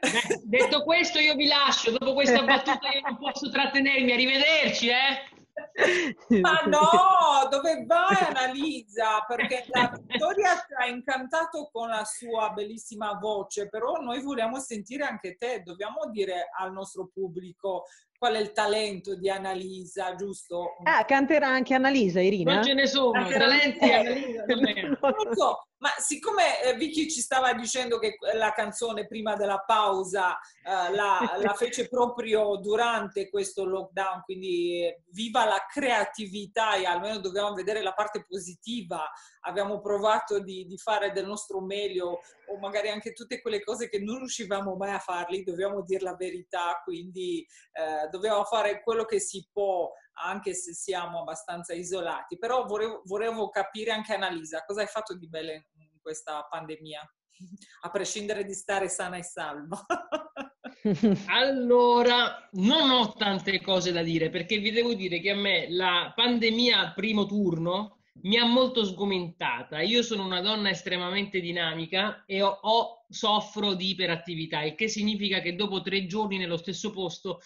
Beh, detto questo, io vi lascio. Dopo questa battuta, io non posso trattenermi. Arrivederci, eh. Ma no, dove vai Annalisa? Perché la Vittoria ti ha incantato con la sua bellissima voce, però noi vogliamo sentire anche te, dobbiamo dire al nostro pubblico qual è il talento di Annalisa, giusto? Ah, canterà anche Annalisa, Irina? Non ce ne sono, Canterà talenti Annalisa. Non lo so, ma siccome eh, Vicky ci stava dicendo che la canzone prima della pausa eh, la, la fece proprio durante questo lockdown, quindi eh, viva la creatività e almeno dobbiamo vedere la parte positiva. Abbiamo provato di, di fare del nostro meglio o magari anche tutte quelle cose che non riuscivamo mai a farli, dobbiamo dire la verità, quindi eh, dobbiamo fare quello che si può anche se siamo abbastanza isolati. Però volevo, volevo capire anche Annalisa, cosa hai fatto di bello in questa pandemia? A prescindere di stare sana e salva. Allora, non ho tante cose da dire perché vi devo dire che a me la pandemia al primo turno mi ha molto sgomentata. Io sono una donna estremamente dinamica e ho, ho- soffro di iperattività, il che significa che dopo tre giorni nello stesso posto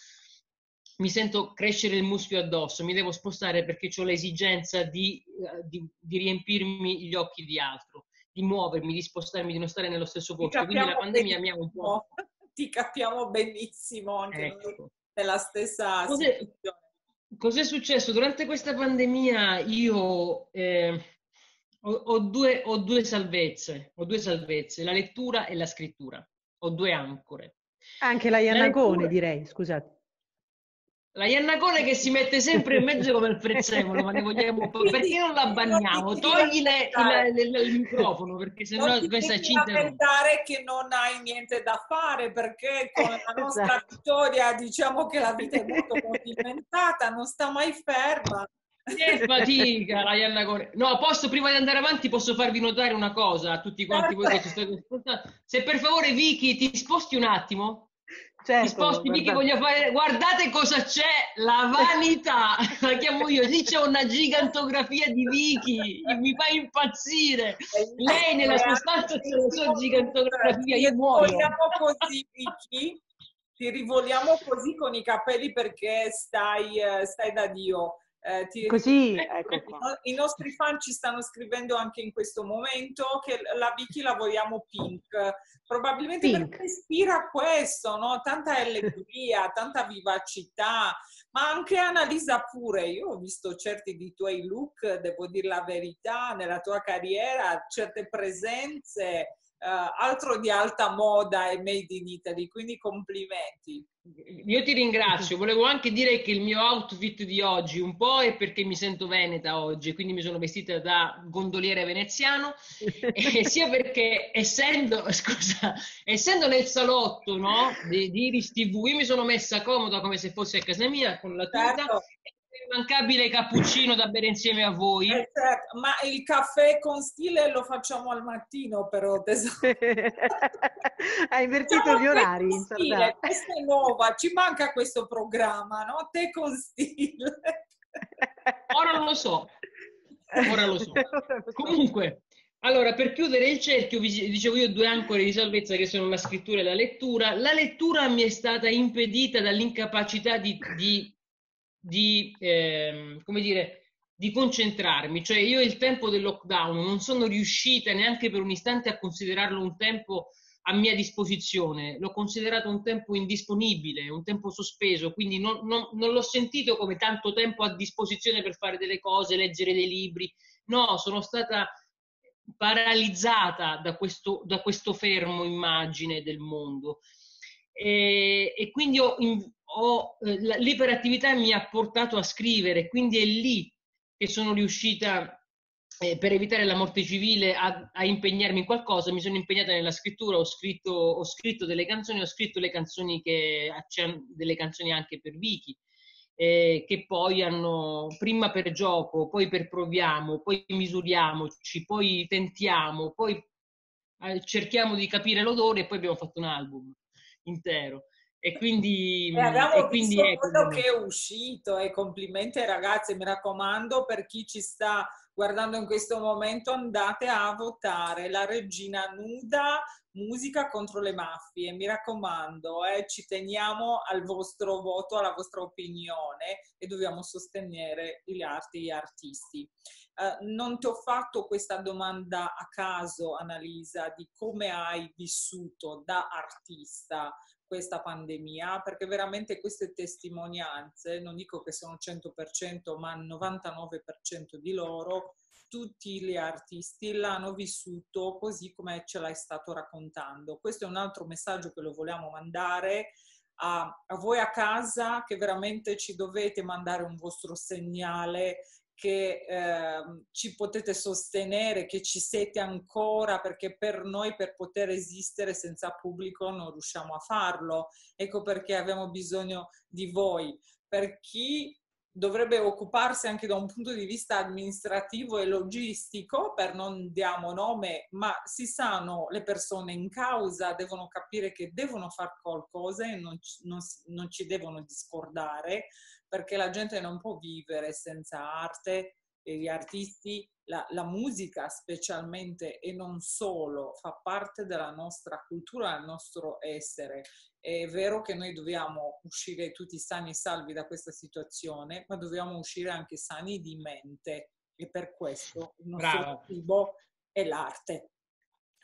mi sento crescere il muschio addosso, mi devo spostare perché ho l'esigenza di, eh, di- di riempirmi gli occhi di altro, di muovermi, di spostarmi, di non stare nello stesso posto. Quindi la pandemia mi ha un po'... ti capiamo benissimo anche noi Ecco. nella stessa Cos'è- situazione. Cos'è successo? Durante questa pandemia io eh, ho, ho due, ho due salvezze, ho due salvezze, la lettura e la scrittura. Ho due ancore. Anche la La Iannacone, lettura- direi, scusate. La Iannacone che si mette sempre in mezzo come il prezzemolo, ma ne vogliamo perché non la banniamo? Togli il microfono perché sennò ti questa ci lamentare che non hai niente da fare perché con la nostra Esatto. Vittoria diciamo che la vita è molto movimentata, non sta mai ferma. Che fatica la Iannacone. No, posso, prima di andare avanti, posso farvi notare una cosa a tutti quanti voi che ci state ascoltando. Se per favore, Vicky, ti sposti un attimo? Certo, Ti sposti, Vicky, guardate. voglio fare... Guardate cosa c'è! La vanità! La chiamo io. Lì c'è una gigantografia di Vicky. Mi fa impazzire. Lei nella sua stanza c'è la sua gigantografia. Io Ti muoio. rivoliamo così, Vicky. Ti rivoliamo così con i capelli perché stai, eh, stai da Dio. Eh, ti- Così, Ecco I nostri fan ci stanno scrivendo anche in questo momento che la Vicky la vogliamo pink, probabilmente Pink. perché ispira questo, no? tanta allegria, tanta vivacità, ma anche Annalisa pure. Io ho visto certi di tuoi look, devo dire la verità, nella tua carriera, certe presenze, altro di alta moda e made in Italy, quindi complimenti. Io ti ringrazio, volevo anche dire che il mio outfit di oggi un po' è perché mi sento veneta oggi, quindi mi sono vestita da gondoliere veneziano, e sia perché essendo, scusa, essendo nel salotto no, di, di Iris TV, io mi sono messa comoda come se fossi a casa mia con la tuta Certo. E l'immancabile cappuccino da bere insieme a voi. Eh, certo, ma il caffè con stile lo facciamo al mattino però tesoro. Hai invertito gli orari in te con stile, questa è nuova, ci manca questo programma, no? Te con stile. Ora lo so, ora lo so. Comunque, allora, per chiudere il cerchio, vi dicevo io due ancore di salvezza che sono la scrittura e la lettura. La lettura mi è stata impedita dall'incapacità di, di, di, ehm, come dire, di concentrarmi. Cioè io il tempo del lockdown non sono riuscita neanche per un istante a considerarlo un tempo a mia disposizione, l'ho considerato un tempo indisponibile, un tempo sospeso, quindi non, non- non l'ho sentito come tanto tempo a disposizione per fare delle cose, leggere dei libri, No, sono stata paralizzata da questo, da questo fermo immagine del mondo. E, e quindi ho, ho, eh, l'iperattività mi ha portato a scrivere, quindi è lì che sono riuscita eh, per evitare la morte civile a, a, impegnarmi in qualcosa, mi sono impegnata nella scrittura, ho scritto, ho scritto delle canzoni, ho scritto le canzoni che, delle canzoni anche per Vicky, eh, che poi hanno prima per gioco, poi per proviamo, poi misuriamoci, poi tentiamo, poi eh, cerchiamo di capire l'odore e poi abbiamo fatto un album intero. E quindi, e abbiamo e quindi ecco, quello che è uscito e complimenti ragazzi, mi raccomando per chi ci sta guardando in questo momento andate a votare la regina nuda musica contro le mafie mi raccomando eh, ci teniamo al vostro voto alla vostra opinione e dobbiamo sostenere gli arti e gli artisti eh, non ti ho fatto questa domanda a caso Annalisa di come hai vissuto da artista questa pandemia, perché veramente queste testimonianze, non dico che sono 100%, ma 99% di loro, tutti gli artisti l'hanno vissuto così come ce l'hai stato raccontando. Questo è un altro messaggio che lo vogliamo mandare a, a voi a casa, che veramente ci dovete mandare un vostro segnale che eh, ci potete sostenere, che ci siete ancora, perché per noi per poter esistere senza pubblico non riusciamo a farlo. Ecco perché abbiamo bisogno di voi. Per chi dovrebbe occuparsi anche da un punto di vista amministrativo e logistico, per non diamo nome, ma si sanno le persone in causa, devono capire che devono fare qualcosa e non, non, non ci devono discordare, perché la gente non può vivere senza arte e gli artisti, la, la, musica specialmente e non solo, fa parte della nostra cultura, del nostro essere. È vero che noi dobbiamo uscire tutti sani e salvi da questa situazione, ma dobbiamo uscire anche sani di mente e per questo il nostro obiettivo è l'arte.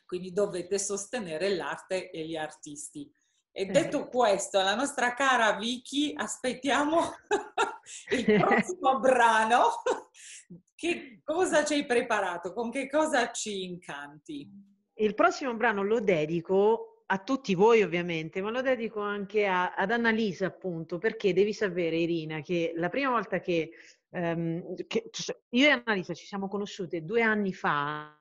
Quindi dovete sostenere l'arte e gli artisti. E detto questo, la nostra cara Vicky, aspettiamo il prossimo brano. Che cosa ci hai preparato? Con che cosa ci incanti? Il prossimo brano lo dedico a tutti voi ovviamente, ma lo dedico anche a, ad Annalisa appunto, perché devi sapere Irina che la prima volta che, um, che cioè, io e Annalisa ci siamo conosciute due anni fa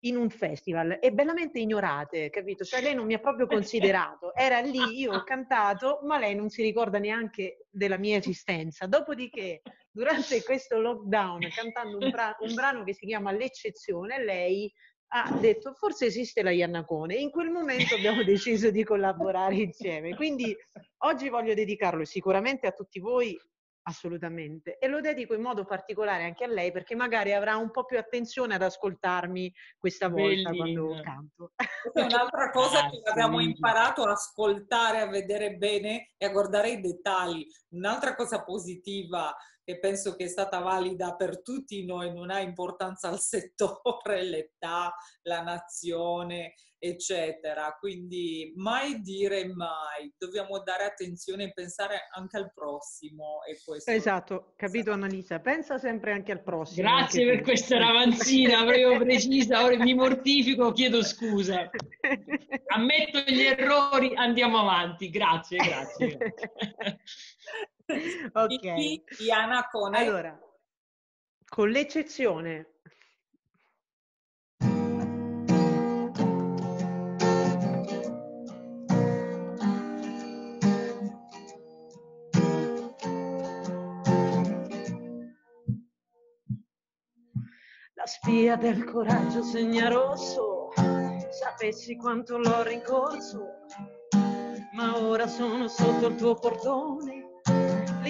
in un festival e bellamente ignorate, capito? Cioè lei non mi ha proprio considerato, era lì, io ho cantato, ma lei non si ricorda neanche della mia esistenza. Dopodiché, durante questo lockdown, cantando un, bra- un brano che si chiama L'eccezione, lei ha detto forse esiste la Iannacone e in quel momento abbiamo deciso di collaborare insieme. Quindi oggi voglio dedicarlo sicuramente a tutti voi Assolutamente. E lo dedico in modo particolare anche a lei perché magari avrà un po' più attenzione ad ascoltarmi questa volta Bellina. quando canto. Questa è un'altra cosa che abbiamo imparato a ascoltare, a vedere bene e a guardare i dettagli. Un'altra cosa positiva che penso che è stata valida per tutti noi, non ha importanza al settore, l'età, la nazione, eccetera. Quindi mai dire mai, dobbiamo dare attenzione e pensare anche al prossimo. E questo esatto, capito Annalisa, pensa sempre anche al prossimo. Grazie per tu. questa ravanzina, avevo precisa, ora mi mortifico, chiedo scusa. Ammetto gli errori, andiamo avanti, grazie, grazie. ok. Diana Cone. Allora, con l'eccezione La spia del coraggio segna rosso, sapessi quanto l'ho rincorso, ma ora sono sotto il tuo portone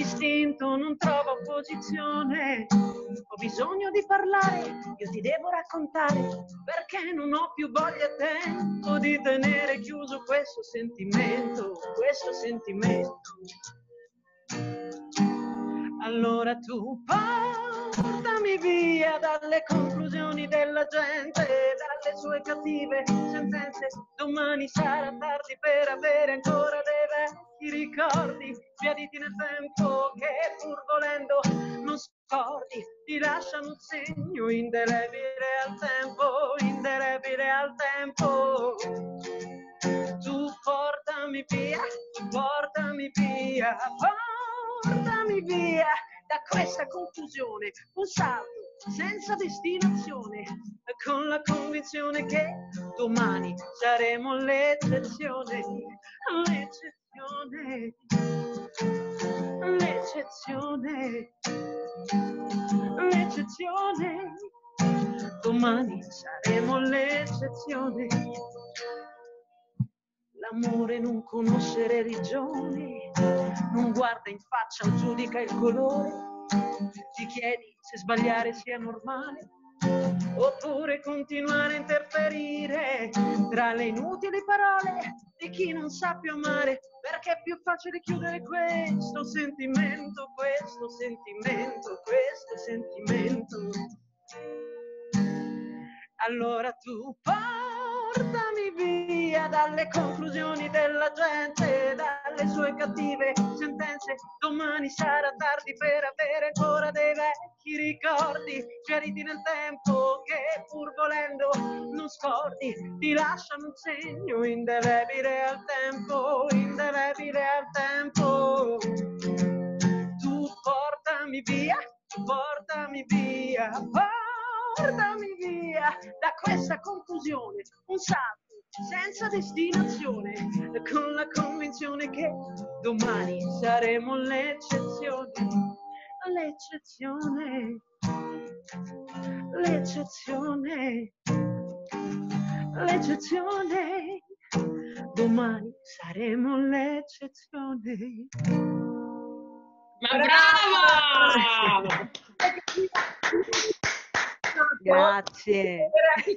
l'istinto non trova opposizione. Ho bisogno di parlare, io ti devo raccontare, perché non ho più voglia e tempo di tenere chiuso questo sentimento, questo sentimento. Allora tu portami via dalle conclusioni della gente, dalle sue cattive sentenze. Domani sarà tardi per avere ancora deve vecchi ricordi, sbiaditi nel tempo che pur volendo non scordi, ti lasciano un segno indelebile al tempo, indelebile al tempo. Tu portami via, portami via, portami via da questa confusione, un salto senza destinazione, con la convinzione che domani saremo l'eccezione, l'eccezione, l'eccezione, l'eccezione, domani saremo l'eccezione. L'amore non conosce religione, non guarda in faccia o giudica il colore ti chiedi se sbagliare sia normale oppure continuare a interferire tra le inutili parole di chi non sa più amare perché è più facile chiudere questo sentimento, questo sentimento, questo sentimento. Allora tu portami via dalle conclusioni della gente, dalle sue cattive sentenze. Domani sarà tardi per avere ancora dei vecchi ricordi, feriti nel tempo che pur volendo non scordi, ti lasciano un segno indelebile al tempo, indelebile al tempo. Tu portami via, portami via. Portami via da questa confusione, un salto senza destinazione, con la convinzione che domani saremo l'eccezione, l'eccezione, l'eccezione, l'eccezione, domani saremo l'eccezione. Ma brava! Grazie.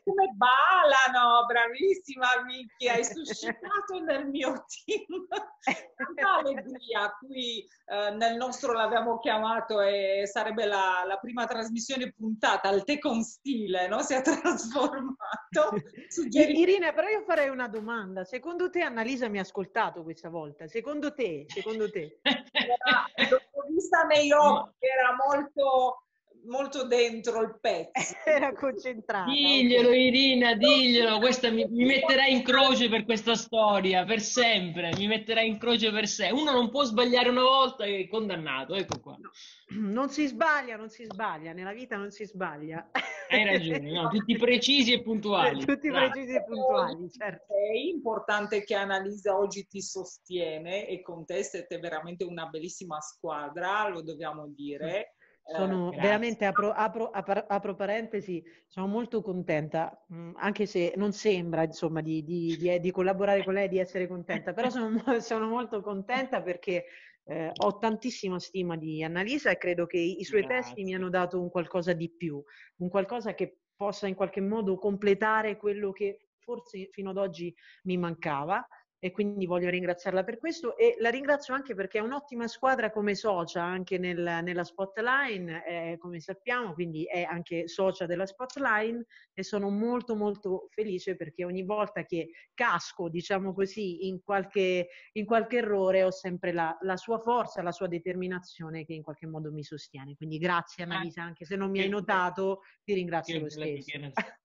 come ballano, bravissima Vicky, hai suscitato nel mio team tanta allegria. Qui eh, nel nostro l'abbiamo chiamato e sarebbe la, la, prima trasmissione puntata al tè con stile, no? Si è trasformato. Suggeri... Irina, però io farei una domanda. Secondo te Annalisa mi ha ascoltato questa volta? Secondo te? Secondo te? L'ho vista nei occhi, era molto molto dentro il pezzo. Era concentrato. Diglielo Irina, diglielo, questa mi, mi, metterà in croce per questa storia, per sempre, mi metterà in croce per sempre. Uno non può sbagliare una volta e è condannato, ecco qua. No. Non si sbaglia, non si sbaglia, nella vita non si sbaglia. Hai ragione, no? tutti precisi e puntuali. Tutti Bravo. precisi e puntuali, certo. È importante che Annalisa oggi ti sostiene e con te siete veramente una bellissima squadra, lo dobbiamo dire. Sono eh, veramente, apro, apro, apro, apro, parentesi, sono molto contenta, mm, anche se non sembra insomma di, di, di, di, collaborare con lei, di essere contenta, però sono, sono molto contenta perché eh, ho tantissima stima di Annalisa e credo che i, i suoi Grazie. testi mi hanno dato un qualcosa di più, un qualcosa che possa in qualche modo completare quello che forse fino ad oggi mi mancava e quindi voglio ringraziarla per questo e la ringrazio anche perché è un'ottima squadra come socia anche nel, nella Spotline, eh, come sappiamo, quindi è anche socia della Spotline e sono molto molto felice perché ogni volta che casco, diciamo così, in qualche, in qualche errore ho sempre la, la, sua forza, la sua determinazione che in qualche modo mi sostiene. Quindi grazie Annalisa, anche se non mi hai notato, ti ringrazio lo stesso.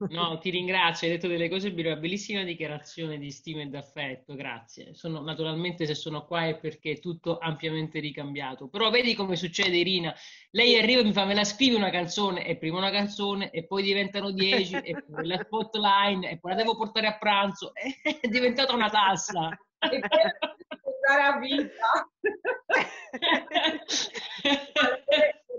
No, ti ringrazio, hai detto delle cose, una bellissima dichiarazione di stima e d'affetto, grazie grazie. Sono, naturalmente se sono qua è perché è tutto ampiamente ricambiato. Però vedi come succede Irina, lei arriva e mi fa me la scrivi una canzone e prima una canzone e poi diventano dieci e poi la spotline e poi la devo portare a pranzo. È diventata una tassa. E per a vita.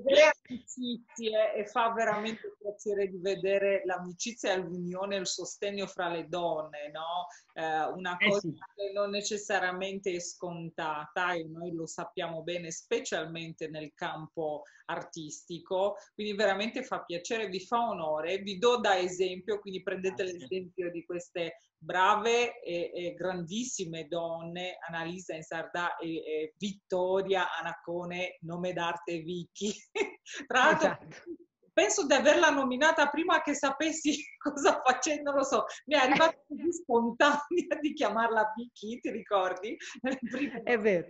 Vedere amicizie e fa veramente piacere di vedere l'amicizia e l'unione il sostegno fra le donne, no? Eh, una eh cosa eh sì. che non necessariamente è scontata e noi lo sappiamo bene, specialmente nel campo artistico, quindi veramente fa piacere, vi fa onore, vi do da esempio, quindi prendete Grazie. l'esempio di queste brave e, e, grandissime donne, Annalisa Insardà e, e Vittoria Anacone, nome d'arte Vicky. Tra l'altro, esatto. penso di averla nominata prima che sapessi cosa facendo, non lo so, mi è arrivata così spontanea di chiamarla Vicky, ti ricordi? È vero,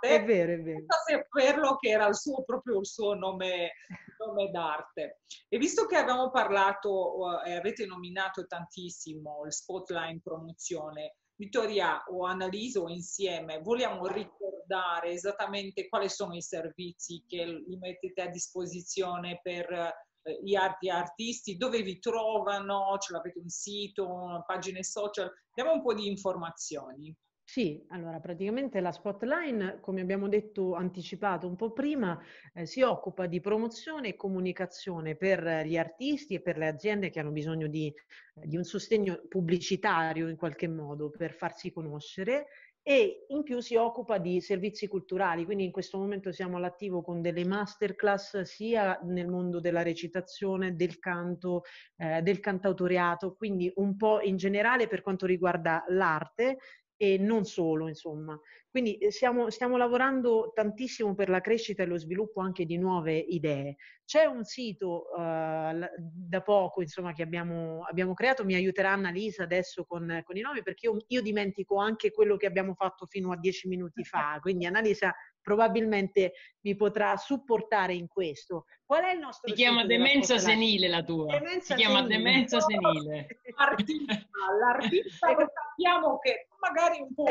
è vero, è vero. saperlo che era il suo, proprio il suo nome, nome d'arte. E visto che abbiamo parlato e avete nominato tantissimo il Spotlight promozione, Vittoria o Annalisa o insieme vogliamo ricordare esattamente quali sono i servizi che li mettete a disposizione per eh, gli arti artisti, dove vi trovano, ce l'avete un sito, pagine social, diamo un po' di informazioni. Sì, allora praticamente la Spotline, come abbiamo detto, anticipato un po' prima, eh, si occupa di promozione e comunicazione per gli artisti e per le aziende che hanno bisogno di, di un sostegno pubblicitario in qualche modo per farsi conoscere e in più si occupa di servizi culturali, quindi in questo momento siamo all'attivo con delle masterclass sia nel mondo della recitazione, del canto, eh, del cantautoriato, quindi un po' in generale per quanto riguarda l'arte e non solo, insomma. Quindi eh, stiamo, stiamo, lavorando tantissimo per la crescita e lo sviluppo anche di nuove idee. C'è un sito uh, da poco, insomma, che abbiamo, abbiamo, creato, mi aiuterà Annalisa adesso con, con i nomi, perché io, io, dimentico anche quello che abbiamo fatto fino a dieci minuti fa, quindi Annalisa probabilmente mi potrà supportare in questo. Qual è il nostro Si chiama demenza senile la tua. Demenza si chiama senile. demenza senile. L'artista, l'artista lo sappiamo che magari un po'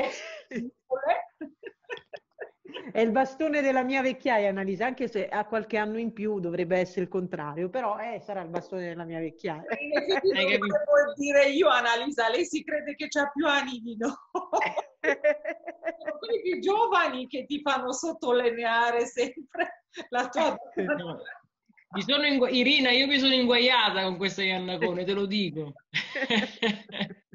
È il bastone della mia vecchiaia, Annalisa, anche se ha qualche anno in più dovrebbe essere il contrario, però eh, sarà il bastone della mia vecchiaia. Vuol dire io, Annalisa, lei si crede che ha più anni di noi. quelli più giovani che ti fanno sottolineare sempre la tua... Mi sono ingu- Irina, io mi sono inguaiata con questa Iannacone, te lo dico.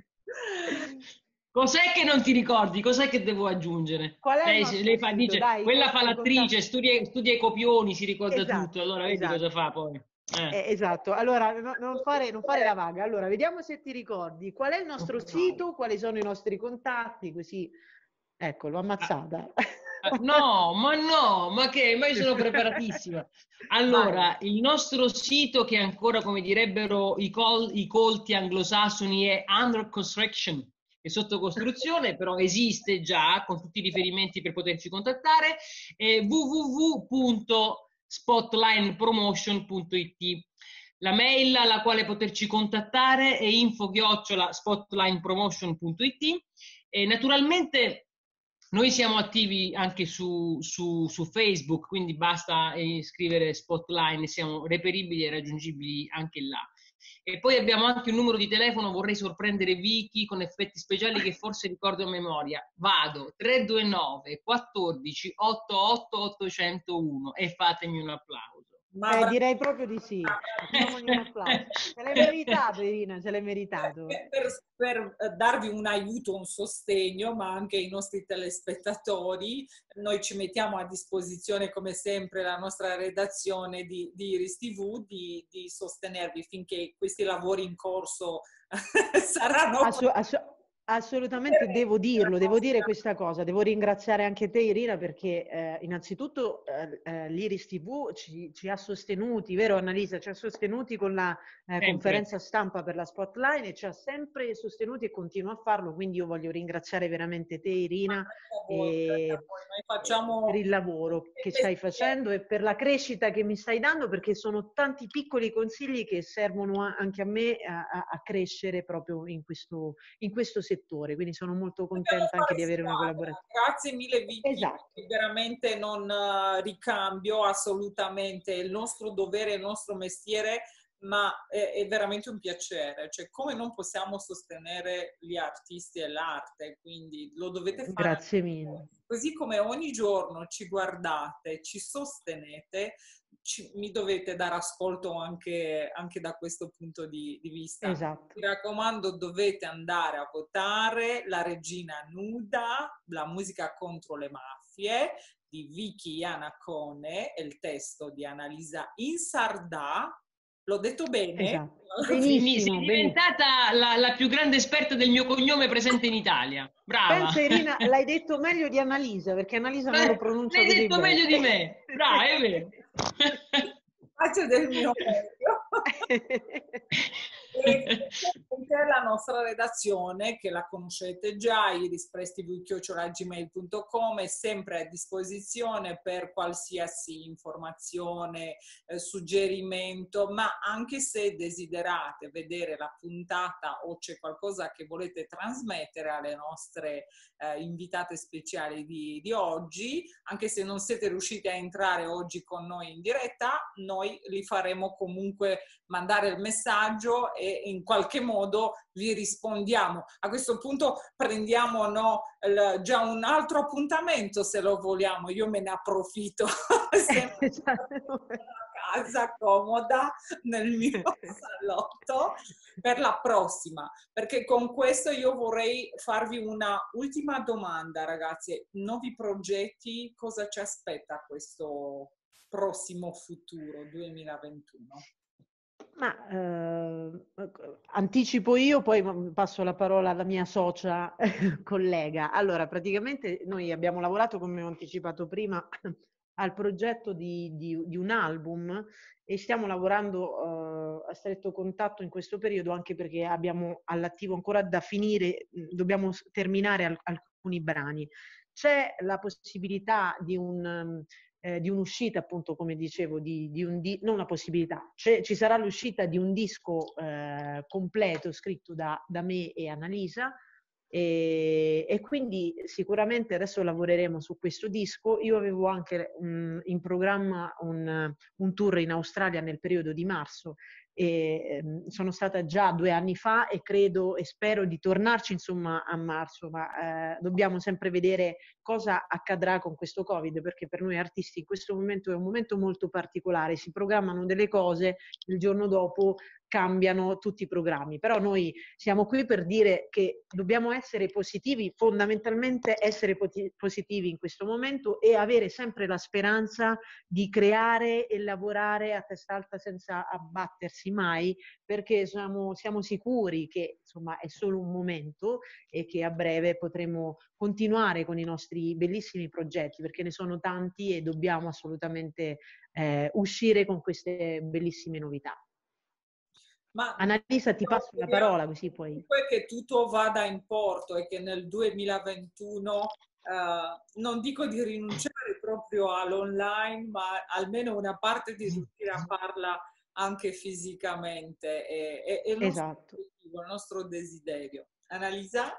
Cos'è che non ti ricordi? Cos'è che devo aggiungere? Qual è lei, lei fa, dice, Dai, quella fa l'attrice, studia, studia, i copioni, si ricorda esatto, tutto, allora vedi esatto. cosa fa poi. Eh. Eh, esatto, allora no, non, fare, non, fare, la vaga, allora vediamo se ti ricordi qual è il nostro sito, quali sono i nostri contatti, così ecco, l'ho ammazzata. Ah, no, ma no, ma che? Ma io sono preparatissima. Allora, il nostro sito, che ancora, come direbbero i, col, i colti anglosassoni, è Under Construction è sotto costruzione, però esiste già con tutti i riferimenti per poterci contattare, è www.spotlinepromotion.it. La mail alla quale poterci contattare è info-spotlinepromotion.it e naturalmente noi siamo attivi anche su, su, su, Facebook, quindi basta scrivere Spotline, siamo reperibili e raggiungibili anche là. E poi abbiamo anche un numero di telefono, vorrei sorprendere Vicky con effetti speciali che forse ricordo a memoria. Vado 329 14 88 801 e fatemi un applauso. Eh, direi proprio di sì. Ce l'hai meritato, Irina, ce l'hai meritato. Per, per, eh, darvi un aiuto, un sostegno, ma anche ai nostri telespettatori, noi ci mettiamo a disposizione, come sempre, la nostra redazione di, di Iris TV di, di sostenervi finché questi lavori in corso saranno... Assu- assu- Assolutamente devo dirlo, devo dire questa cosa, devo ringraziare anche te Irina perché eh, innanzitutto eh, eh, l'Iris TV ci, ci, ha sostenuti, vero Annalisa? Ci ha sostenuti con la eh, conferenza stampa per la Spotline e ci ha sempre sostenuti e continua a farlo, quindi io voglio ringraziare veramente te Irina e, facciamo... per il lavoro che stai facendo e per la crescita che mi stai dando perché sono tanti piccoli consigli che servono anche a me a, a crescere proprio in questo, in questo settore settore, quindi sono molto contenta anche di avere una collaborazione. Grazie mille Vicky, esatto. veramente non uh, ricambio assolutamente il nostro dovere, il nostro mestiere, ma è, è, veramente un piacere, cioè come non possiamo sostenere gli artisti e l'arte, quindi lo dovete fare. Grazie mille. Così come ogni giorno ci guardate, ci sostenete, ci, mi dovete dare ascolto anche, anche da questo punto di, di vista. Esatto. Mi raccomando, dovete andare a votare La Regina Nuda, la musica contro le mafie di Vicky Ianacone e il testo di Annalisa Insardà. L'ho detto bene? Esatto. Benissimo, sei diventata la, la, più grande esperta del mio cognome presente in Italia. Brava. Pensa Irina, l'hai detto meglio di Annalisa, perché Annalisa non lo pronuncia L'hai detto meglio di me. Brava, è vero. Faccio del mio meglio. e la nostra redazione, che la conoscete già, irisprestiv.gmail.com, è sempre a disposizione per qualsiasi informazione, eh, suggerimento, ma anche se desiderate vedere la puntata o c'è qualcosa che volete trasmettere alle nostre eh, invitate speciali di, di oggi, anche se non siete riusciti a entrare oggi con noi in diretta, noi li faremo comunque mandare il messaggio e in qualche modo vi rispondiamo. A questo punto prendiamo no, il, già un altro appuntamento se lo vogliamo, io me ne approfitto. Esatto. casa comoda nel mio salotto per la prossima, perché con questo io vorrei farvi una ultima domanda, ragazzi. Nuovi progetti, cosa ci aspetta questo prossimo futuro 2021? Ma eh, anticipo io, poi passo la parola alla mia socia collega. Allora, praticamente noi abbiamo lavorato, come ho anticipato prima, al progetto di, di, di un album e stiamo lavorando uh, a stretto contatto in questo periodo anche perché abbiamo all'attivo ancora da finire, dobbiamo terminare al, alcuni brani. C'è la possibilità di un eh, di un'uscita, appunto, come dicevo, di, di un di- non la possibilità, C'è, ci sarà l'uscita di un disco eh, completo scritto da, da, me e Annalisa. E, e, quindi sicuramente adesso lavoreremo su questo disco. Io avevo anche um, in programma un, un tour in Australia nel periodo di marzo e ehm, sono stata già due anni fa e credo e spero di tornarci insomma a marzo, ma eh, dobbiamo sempre vedere cosa accadrà con questo Covid, perché per noi artisti questo momento è un momento molto particolare, si programmano delle cose, il giorno dopo cambiano tutti i programmi, però noi siamo qui per dire che dobbiamo essere positivi, fondamentalmente essere positivi in questo momento e avere sempre la speranza di creare e lavorare a testa alta senza abbattersi mai, perché siamo, siamo sicuri che insomma è solo un momento e che a breve potremo continuare con i nostri bellissimi progetti, perché ne sono tanti e dobbiamo assolutamente eh, uscire con queste bellissime novità. Ma Annalisa ti passo la parola così poi. Che tutto vada in porto e che nel 2021 eh, non dico di rinunciare proprio all'online, ma almeno una parte di riuscire a farla anche fisicamente. È, è, è il, esatto. nostro il nostro desiderio. Annalisa?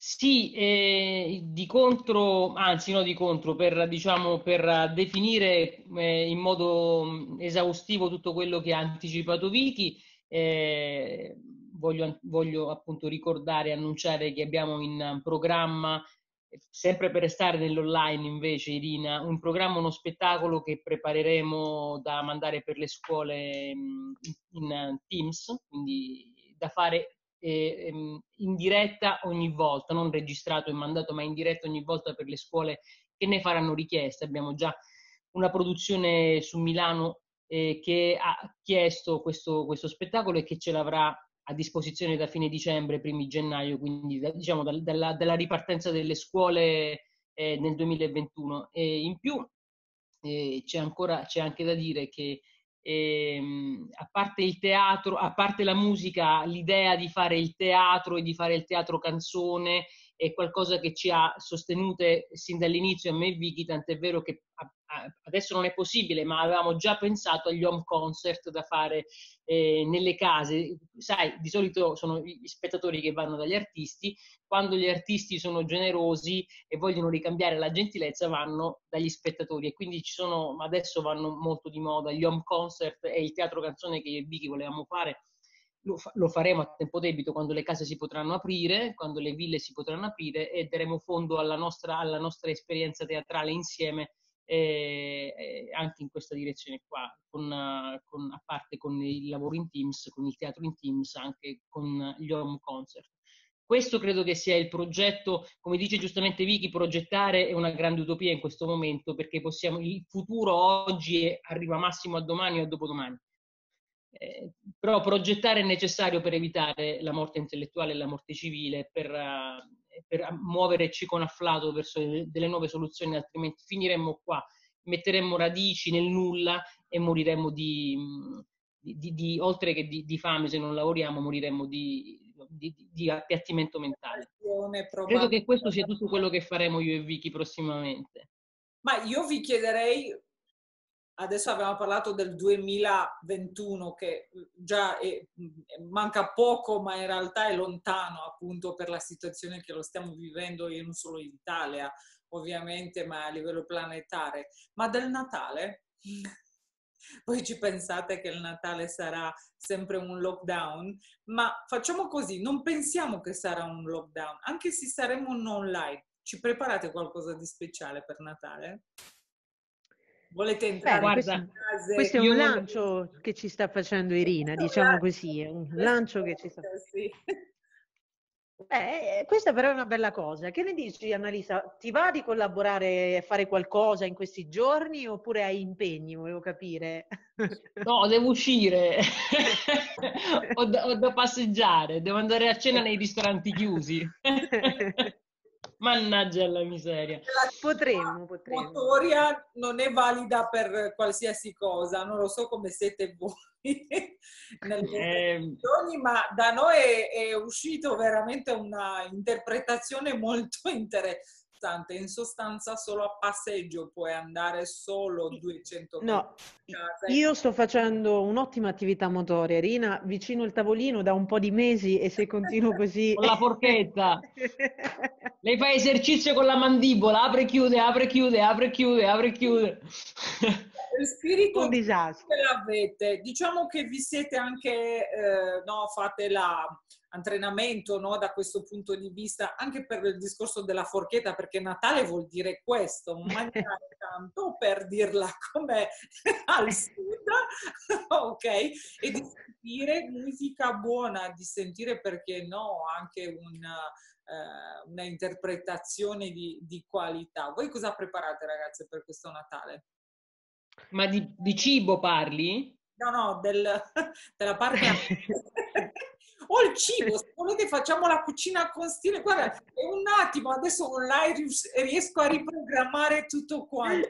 Sì, eh, di contro, anzi no di contro, per, diciamo, per definire eh, in modo mm, esaustivo tutto quello che ha anticipato Vicky, eh, voglio, voglio, appunto ricordare e annunciare che abbiamo in programma, sempre per restare nell'online invece Irina, un programma, uno spettacolo che prepareremo da mandare per le scuole mm, in, in Teams, quindi da fare eh, in diretta ogni volta, non registrato e mandato, ma in diretta ogni volta per le scuole che ne faranno richiesta. Abbiamo già una produzione su Milano eh, che ha chiesto questo, questo, spettacolo e che ce l'avrà a disposizione da fine dicembre, primi gennaio, quindi da, diciamo da, dalla, dalla, ripartenza delle scuole eh, nel 2021. E in più eh, c'è, ancora, c'è anche da dire che e, ehm, a parte il teatro, a parte la musica, l'idea di fare il teatro e di fare il teatro canzone è qualcosa che ci ha sostenute sin dall'inizio a me e Vicky, tant'è vero che adesso non è possibile, ma avevamo già pensato agli home concert da fare eh, nelle case. Sai, di solito sono gli spettatori che vanno dagli artisti, quando gli artisti sono generosi e vogliono ricambiare la gentilezza vanno dagli spettatori e quindi ci sono, adesso vanno molto di moda gli home concert e il teatro canzone che io e Vicky volevamo fare. Lo, fa- lo, faremo a tempo debito quando le case si potranno aprire, quando le ville si potranno aprire e daremo fondo alla nostra, alla nostra esperienza teatrale insieme eh, anche in questa direzione qua, con, con, a parte con il lavoro in Teams, con il teatro in Teams, anche con gli home concert. Questo credo che sia il progetto, come dice giustamente Vicky, progettare è una grande utopia in questo momento perché possiamo, il futuro oggi è, arriva massimo a domani o a dopodomani. Eh, però progettare è necessario per evitare la morte intellettuale e la morte civile, per, uh, per muoverci con afflato verso delle nuove soluzioni, altrimenti finiremmo qua, metteremmo radici nel nulla e moriremmo di, di, di, oltre che di, di, fame, se non lavoriamo, moriremmo di, di appiattimento mentale. Credo che questo sia tutto quello che faremo io e Vicky prossimamente. Ma io vi chiederei, adesso abbiamo parlato del 2021 che già è, manca poco, ma in realtà è lontano appunto per la situazione che lo stiamo vivendo non solo in Italia, ovviamente, ma a livello planetario. Ma del Natale? Voi ci pensate che il Natale sarà sempre un lockdown, ma facciamo così, non pensiamo che sarà un lockdown, anche se saremo non live. Ci preparate qualcosa di speciale per Natale? Volete entrare Beh, questo, in case? Questo è un lancio che ci sta facendo Irina, diciamo così, è un lancio che ci sta facendo. Eh, questa però è una bella cosa. Che ne dici, Annalisa? Ti va di collaborare e fare qualcosa in questi giorni oppure hai impegni? Volevo capire. No, devo uscire. ho, da, ho da passeggiare, devo andare a cena nei ristoranti chiusi. Mannaggia la miseria. La potremmo, potremmo. La motoria non è valida per qualsiasi cosa, non lo so come siete voi nelle eh, ma da noi è, è uscito veramente una interpretazione molto interessante importante. In sostanza, solo a passeggio puoi andare solo 200 No, io sto facendo un'ottima attività motoria, Rina, vicino al tavolino da un po' di mesi e se continuo così... con la forchetta. Lei fa esercizio con la mandibola, apre e chiude, apre e chiude, apre e chiude, apre e chiude. Il spirito un disastro. l'avete. Diciamo che vi siete anche, eh, no, fate la allenamento no, da questo punto di vista, anche per il discorso della forchetta, perché Natale vuol dire questo, mangiare tanto per dirla come al sud, ok? E di sentire musica buona, di sentire perché no, anche una, eh, una interpretazione di, di qualità. Voi cosa preparate ragazze per questo Natale? Ma di, di cibo parli? No, no, del, della parte... o il cibo, se volete facciamo la cucina con stile, guarda, è un attimo, adesso online riesco a riprogrammare tutto quanto.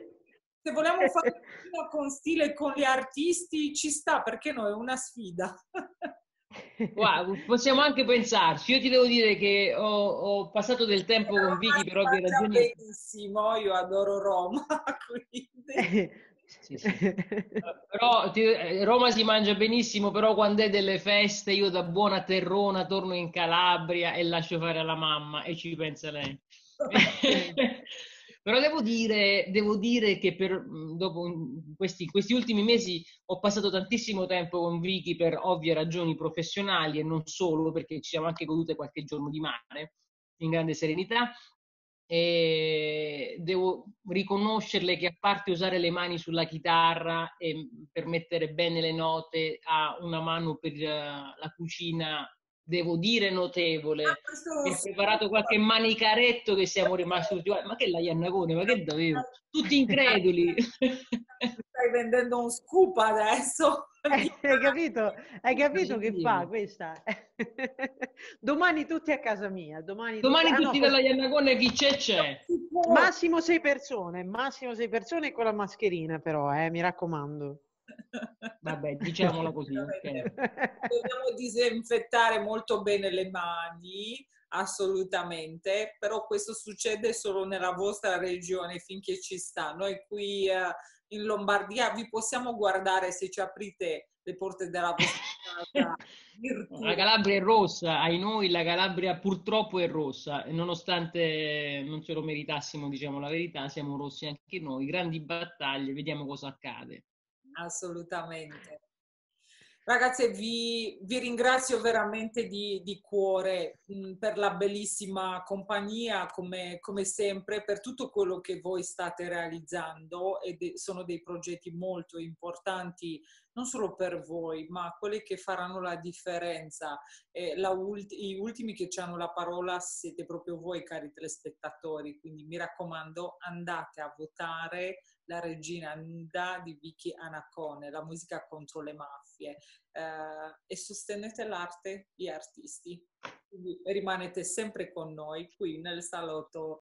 Se vogliamo fare la cucina con stile con gli artisti, ci sta, perché no, è una sfida. Wow, possiamo anche pensarci. Io ti devo dire che ho, ho passato del tempo con Vicky per ovvie ragioni. Benissimo, io adoro Roma, quindi... Sì, sì. però ti, eh, Roma si mangia benissimo, però quando è delle feste io da buona terrona torno in Calabria e lascio fare alla mamma e ci pensa lei. però devo dire, devo dire che per, dopo questi, questi, ultimi mesi ho passato tantissimo tempo con Vicky per ovvie ragioni professionali e non solo perché ci siamo anche godute qualche giorno di mare in grande serenità e devo riconoscerle che a parte usare le mani sulla chitarra e per mettere bene le note ha una mano per uh, la cucina devo dire notevole ah, mi ha preparato qualche manicaretto che siamo rimasti tutti ma che la Iannacone ma che davvero tutti increduli stai vendendo un scoop adesso hai capito? Hai capito che fa questa? domani tutti a casa mia. Domani, domani tutti, tutti ah, no, dalla Iannacone chi c'è c'è. Massimo sei persone, massimo sei persone con la mascherina però, eh, mi raccomando. Vabbè, diciamola così. Okay. Dobbiamo disinfettare molto bene le mani, assolutamente, però questo succede solo nella vostra regione finché ci sta. Noi qui eh, in Lombardia vi possiamo guardare se ci aprite le porte della vostra casa. la Calabria è rossa, ai noi la Calabria purtroppo è rossa, e nonostante non ce lo meritassimo, diciamo la verità, siamo rossi anche noi. Grandi battaglie, vediamo cosa accade. Assolutamente. Ragazze, vi, vi ringrazio veramente di, di cuore mh, mm, per la bellissima compagnia, come, come, sempre, per tutto quello che voi state realizzando e de, sono dei progetti molto importanti, non solo per voi, ma quelli che faranno la differenza. E la ulti, I ultimi che ci hanno la parola siete proprio voi, cari telespettatori, quindi mi raccomando, andate a votare la regina nuda di Vicky Anacone, la musica contro le mafie eh, e sostenete l'arte, gli artisti. Quindi rimanete sempre con noi qui nel salotto